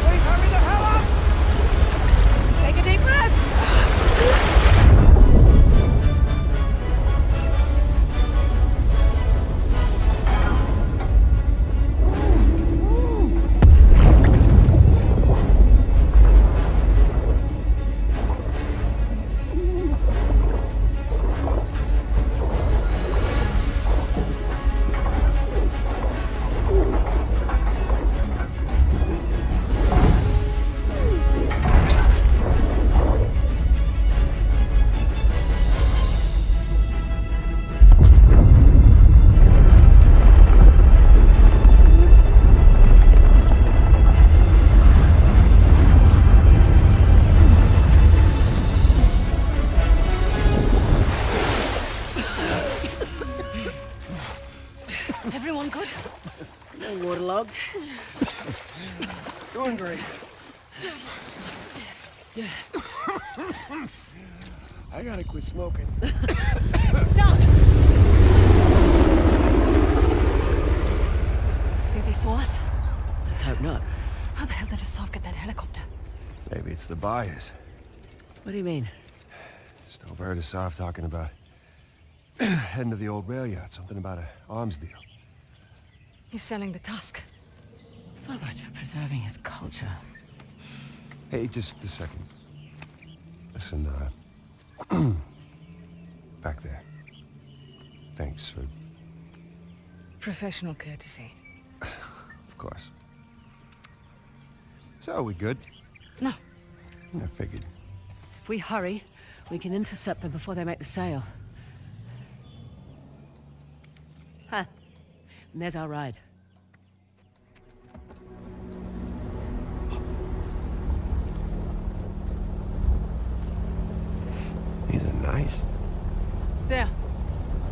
please hurry the hell up! Take a deep breath. Gotta quit smoking. Down! saw us? Let's hope not. How the hell did Asav get that helicopter? Maybe it's the buyers. What do you mean? Just overheard Asav talking about heading to the old rail yard. Something about an arms deal. He's selling the tusk. So much for preserving his culture. Hey, just a second. Listen, uh... back there. Thanks for... Professional courtesy. Of course. So, are we good? No. I figured. If we hurry, we can intercept them before they make the sale. Huh. And there's our ride. These are nice. There.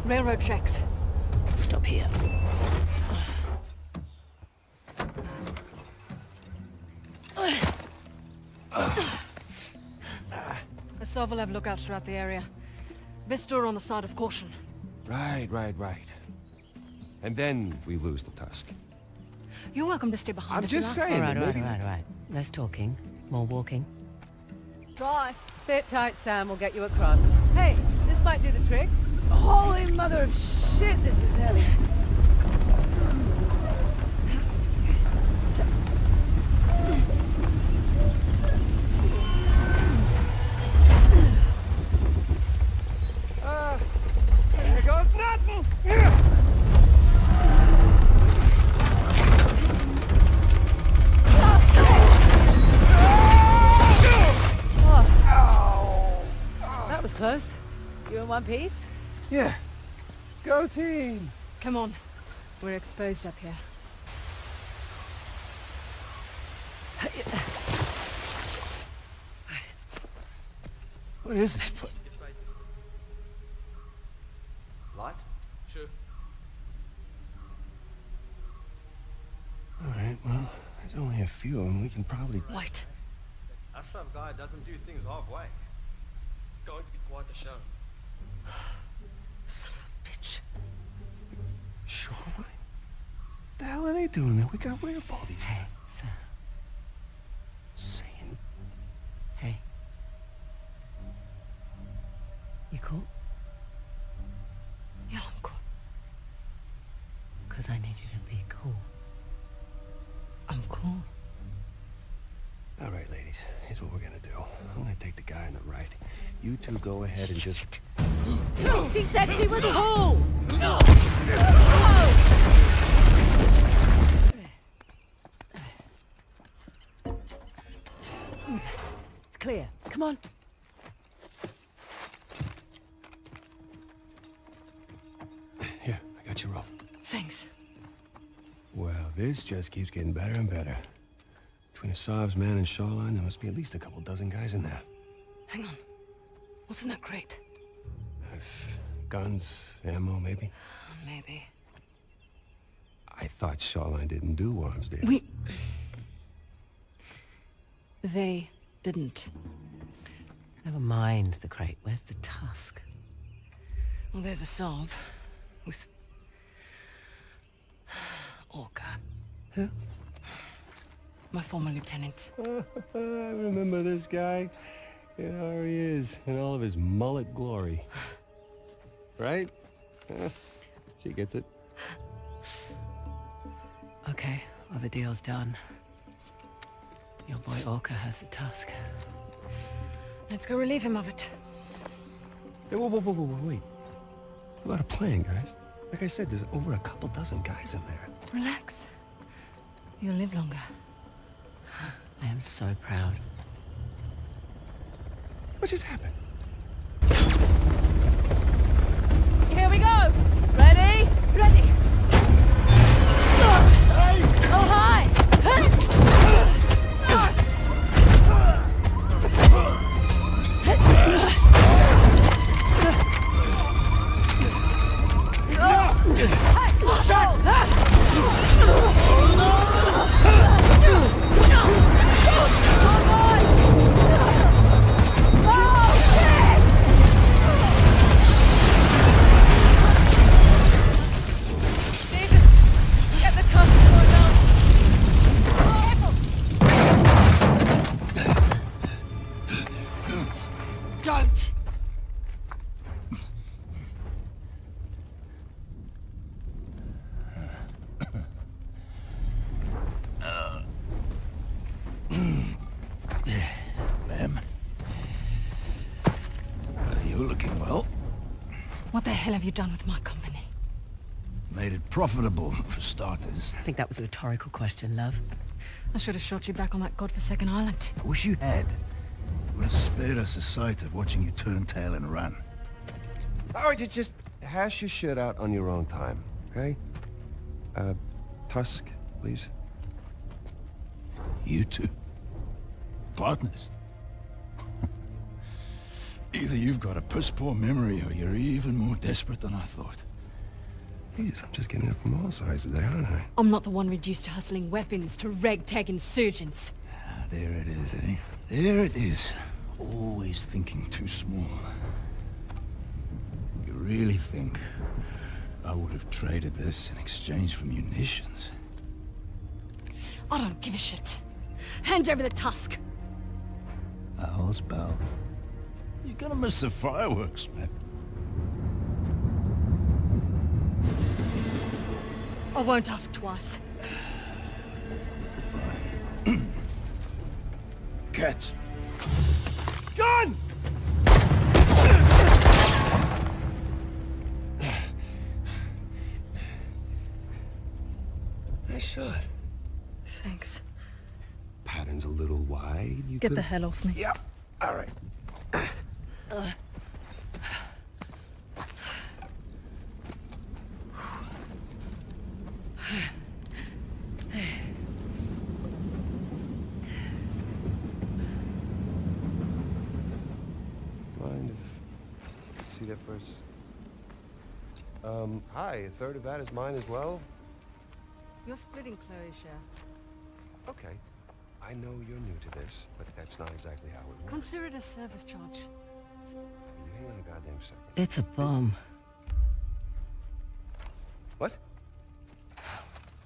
Railroad tracks. Stop here. Asav will have lookouts throughout the area. Best store on the side of caution. Right, right, right. And then we lose the tusk. You're welcome to stay behind I'm you just like. saying All right, that all right, maybe... all right, all right. Less talking, more walking. Bye. Sit tight, Sam. We'll get you across. Hey, this might do the trick. Holy mother of shit, this is heavy. Ah, was close. You in one piece? Yeah. Go team! Come on. We're exposed up here. What is this place? Light? Sure. All right, well, there's only a few of them. We can probably... Wait. Assam guy doesn't do things halfway. It's going to be quite a show. Son of a bitch. Shoreline? What the hell are they doing there? We got rid of all these... Hey, Sam. Saying... Hey. You cool? Yeah, I'm cool. Because I need you to be cool. I'm cool. All right, ladies. Here's what we're gonna do. I'm gonna take the guy on the right. You two go ahead and just... She said she was cool! It's clear. Come on. Here, I got your rope. Thanks. Well, this just keeps getting better and better. Between Asav's man and Shoreline, there must be at least a couple dozen guys in there. Hang on. What's in that crate? If guns, ammo, maybe? Maybe. I thought Shoreline didn't do arms deals. We... They didn't. Never mind the crate. Where's the tusk? Well, there's Asav. With... Orca. Who? My former lieutenant. I remember this guy. You know, here he is, in all of his mullet glory. Right? Huh? she gets it. Okay, well the deal's done. Your boy Orca has the tusk. Let's go relieve him of it. Hey, whoa, whoa, whoa, whoa, whoa, wait. What a plan, guys. Like I said, there's over a couple dozen guys in there. Relax. You'll live longer. I am so proud. What just happened? Here we go. Ready? Ready. Oh, hi. Shut! don't! Ma'am. Uh, you're looking well. What the hell have you done with my company? Made it profitable, for starters. I think that was a rhetorical question, love. I should have shot you back on that godforsaken island. I wish you had. It would have spared us the sight of watching you turn tail and run. Alright, you just hash your shit out on your own time, okay? Uh, Tusk, please. You two. Partners. Either you've got a piss-poor memory or you're even more desperate than I thought. Jeez, I'm just getting it from all sides today, aren't I? I'm not the one reduced to hustling weapons to ragtag insurgents. Ah, there it is, eh? There it is. Always thinking too small. You really think I would have traded this in exchange for munitions? I don't give a shit. Hand over the tusk. Owls, bells. You're gonna miss the fireworks, man. I won't ask twice. Cats. Gun! Nice shot. Thanks. Pattern's a little wide. You Get could... the hell off me. Yeah. All right. Mind if you see that first? Um, hi. A third of that is mine as well. You're splitting closure. Okay. I know you're new to this, but that's not exactly how it works. Consider it a service charge. You hang on a goddamn second. It's a bomb. What?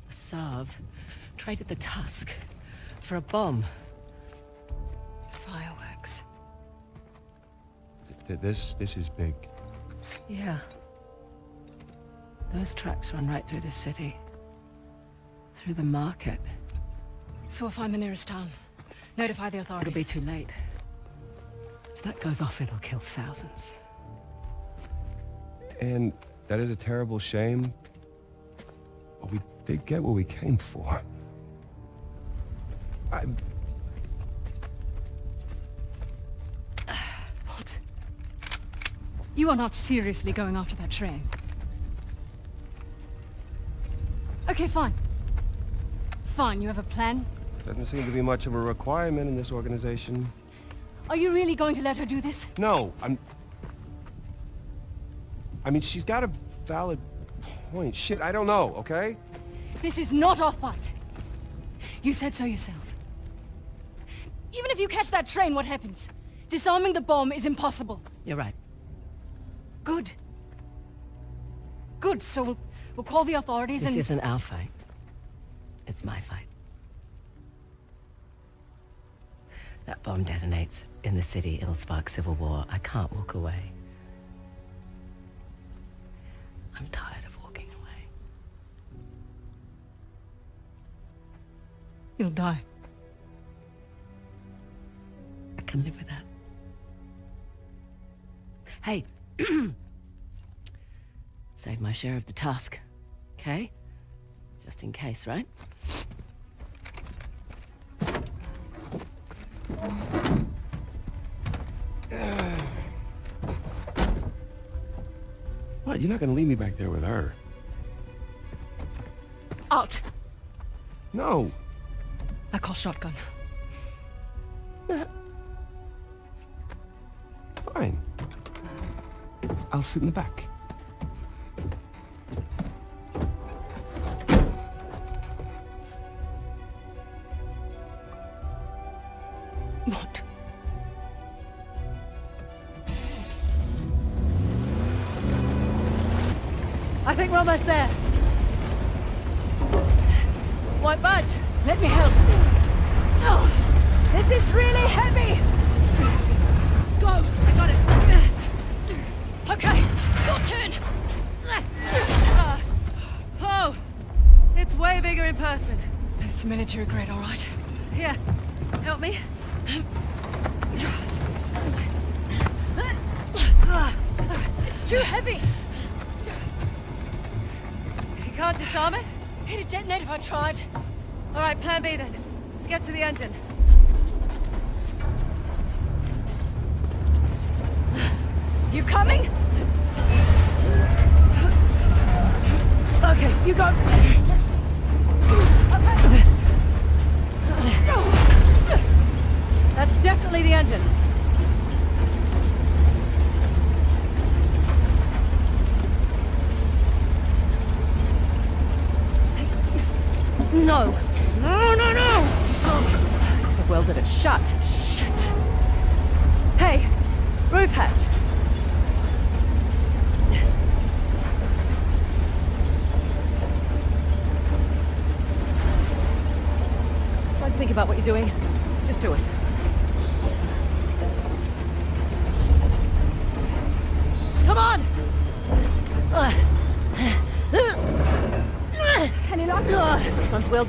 Asav traded the Tusk for a bomb. Fireworks. Th- th- this, this is big. Yeah. Those tracks run right through the city. Through the market. So we'll find the nearest town. Notify the authorities. It'll be too late. If that goes off, it'll kill thousands. And that is a terrible shame. But we did get what we came for. I... What? You are not seriously going after that train. Okay, fine. Fine, you have a plan? Doesn't seem to be much of a requirement in this organization. Are you really going to let her do this? No, I'm... I mean, she's got a valid point. Shit, I don't know, okay? This is not our fight. You said so yourself. Even if you catch that train, what happens? Disarming the bomb is impossible. You're right. Good. Good, so we'll, we'll call the authorities This and... isn't our fight. It's my fight. That bomb detonates in the city. It'll spark civil war. I can't walk away. I'm tired of walking away. You'll die. I can live with that. Hey. Save my share of the tusk. Okay? Just in case, right? What, you're not gonna leave me back there with her? Out! No! I call shotgun. Fine. I'll sit in the back. Almost there.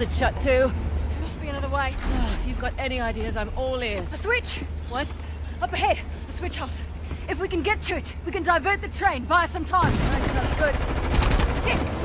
It's shut too. There must be another way. Oh, if you've got any ideas, I'm all ears. A switch! What? Up ahead, a switch house. If we can get to it, we can divert the train, buy us some time. That sounds good. Shit!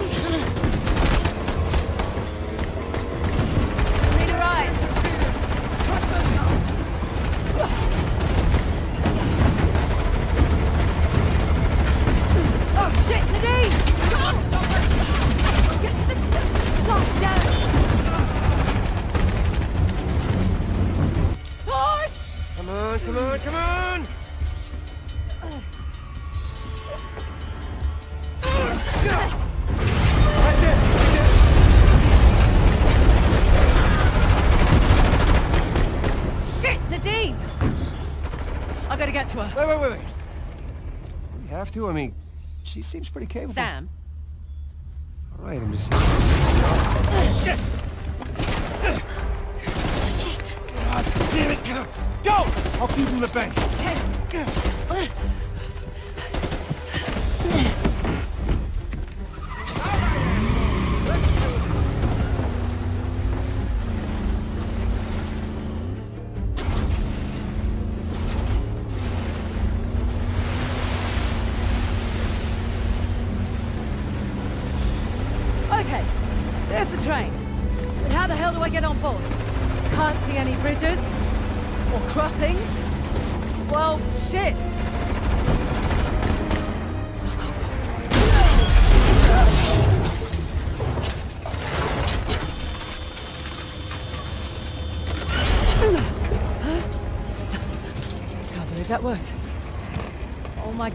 seems pretty capable. Sam,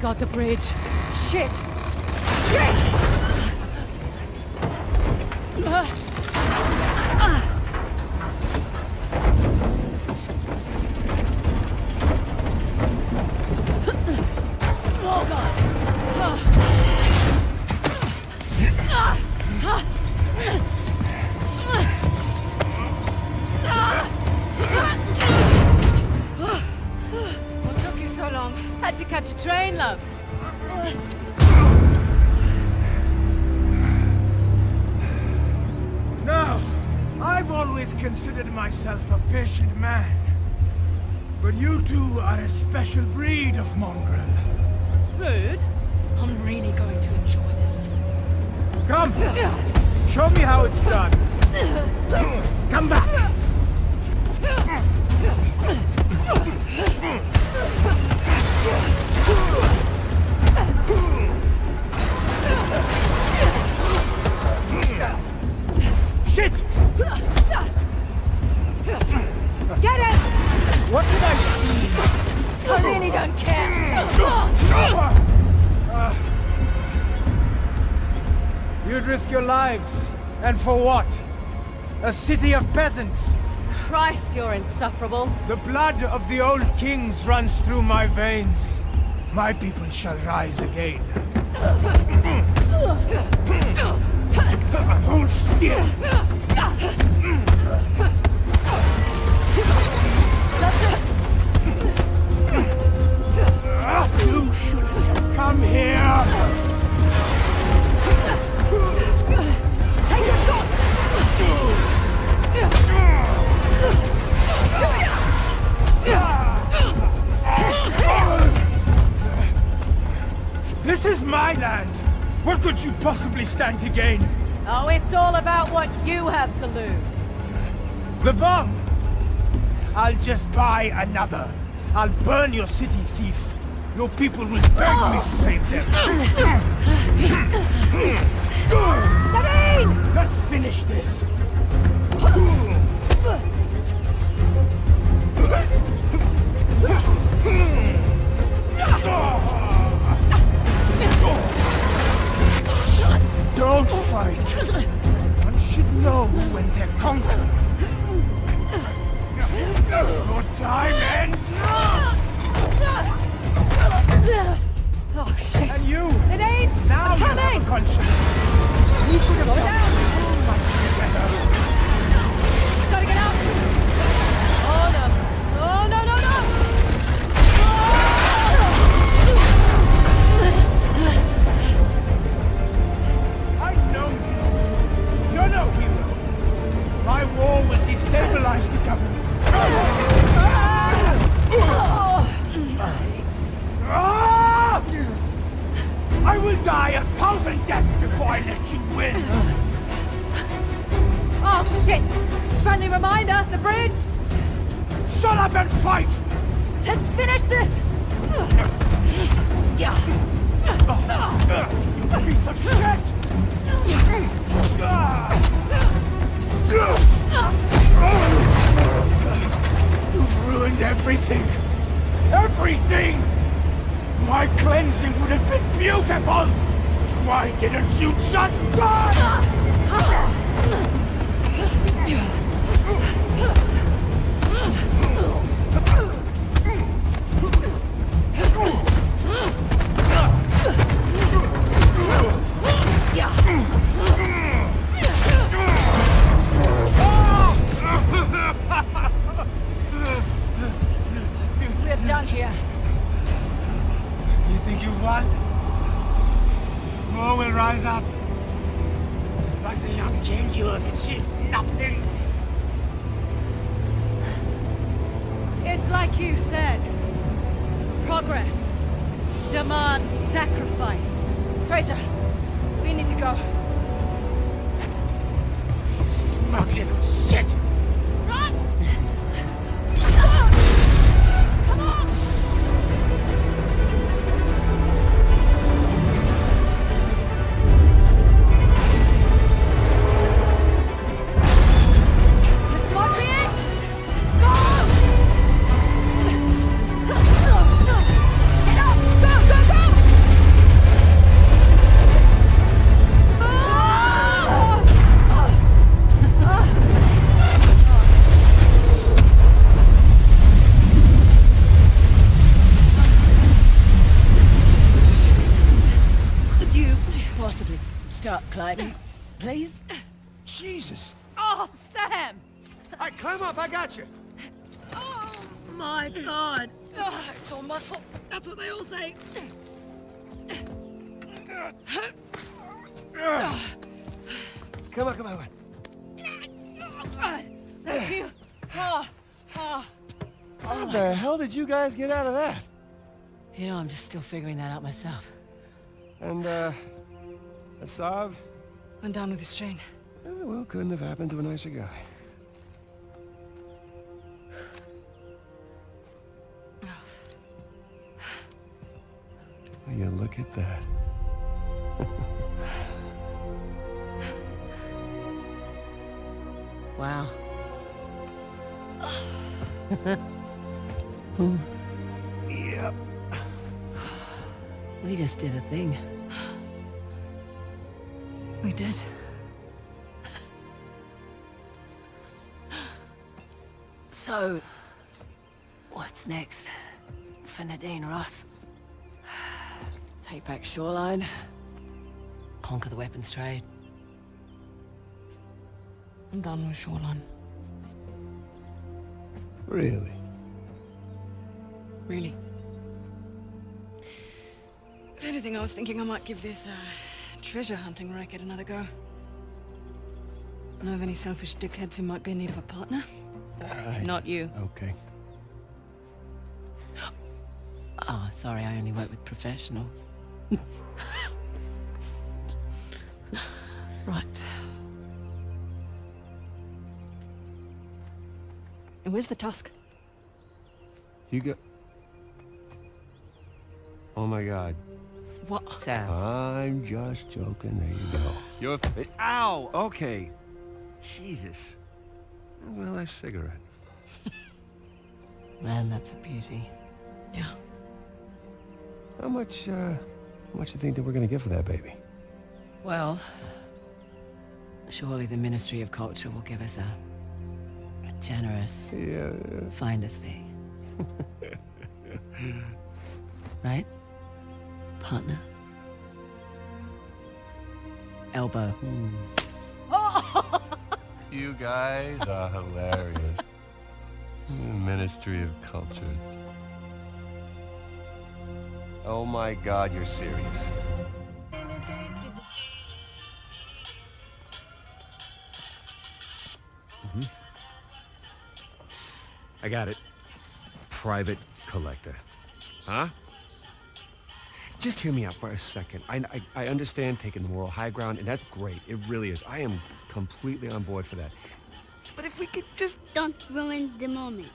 got the bridge. Shit! warmonger. city of peasants. Christ, you're insufferable. The blood of the old kings runs through my veins. My people shall rise again. Hold still! I'll just buy another. I'll burn your city, thief. Your people will beg me to save them. Sabine! Let's finish this. Still figuring that out myself. And, uh, Asav? Went down with his train. Eh, well, couldn't have happened to a nicer guy. Will you look at that? Wow. Yep. We just did a thing. We did. So, what's next for Nadine Ross? Take back Shoreline, conquer the weapons trade. I'm done with Shoreline. Really? Really. I was thinking I might give this, uh, treasure hunting racket another go. I know of any selfish dickheads who might be in need of a partner. Not you. Okay. Oh, sorry, I only work with professionals. right. And where's the tusk? You. Oh my god. What? Sam. I'm just joking. There you go. You're... Fi Ow! Okay. Jesus. That's my last cigarette. Man, that's a beauty. Yeah. How much, uh... How much do you think that we're gonna get for that baby? Well, surely the Ministry of Culture will give us a, a generous Yeah. finder's fee. right? Partner? Elbow. Hmm. You guys are hilarious. Ministry of Culture. Oh my god, you're serious. Mm-hmm. I got it. Private collector. Huh? Just hear me out for a second. I, I, I understand taking the moral high ground, and that's great. It really is. I am completely on board for that. But if we could just... Don't ruin the moment.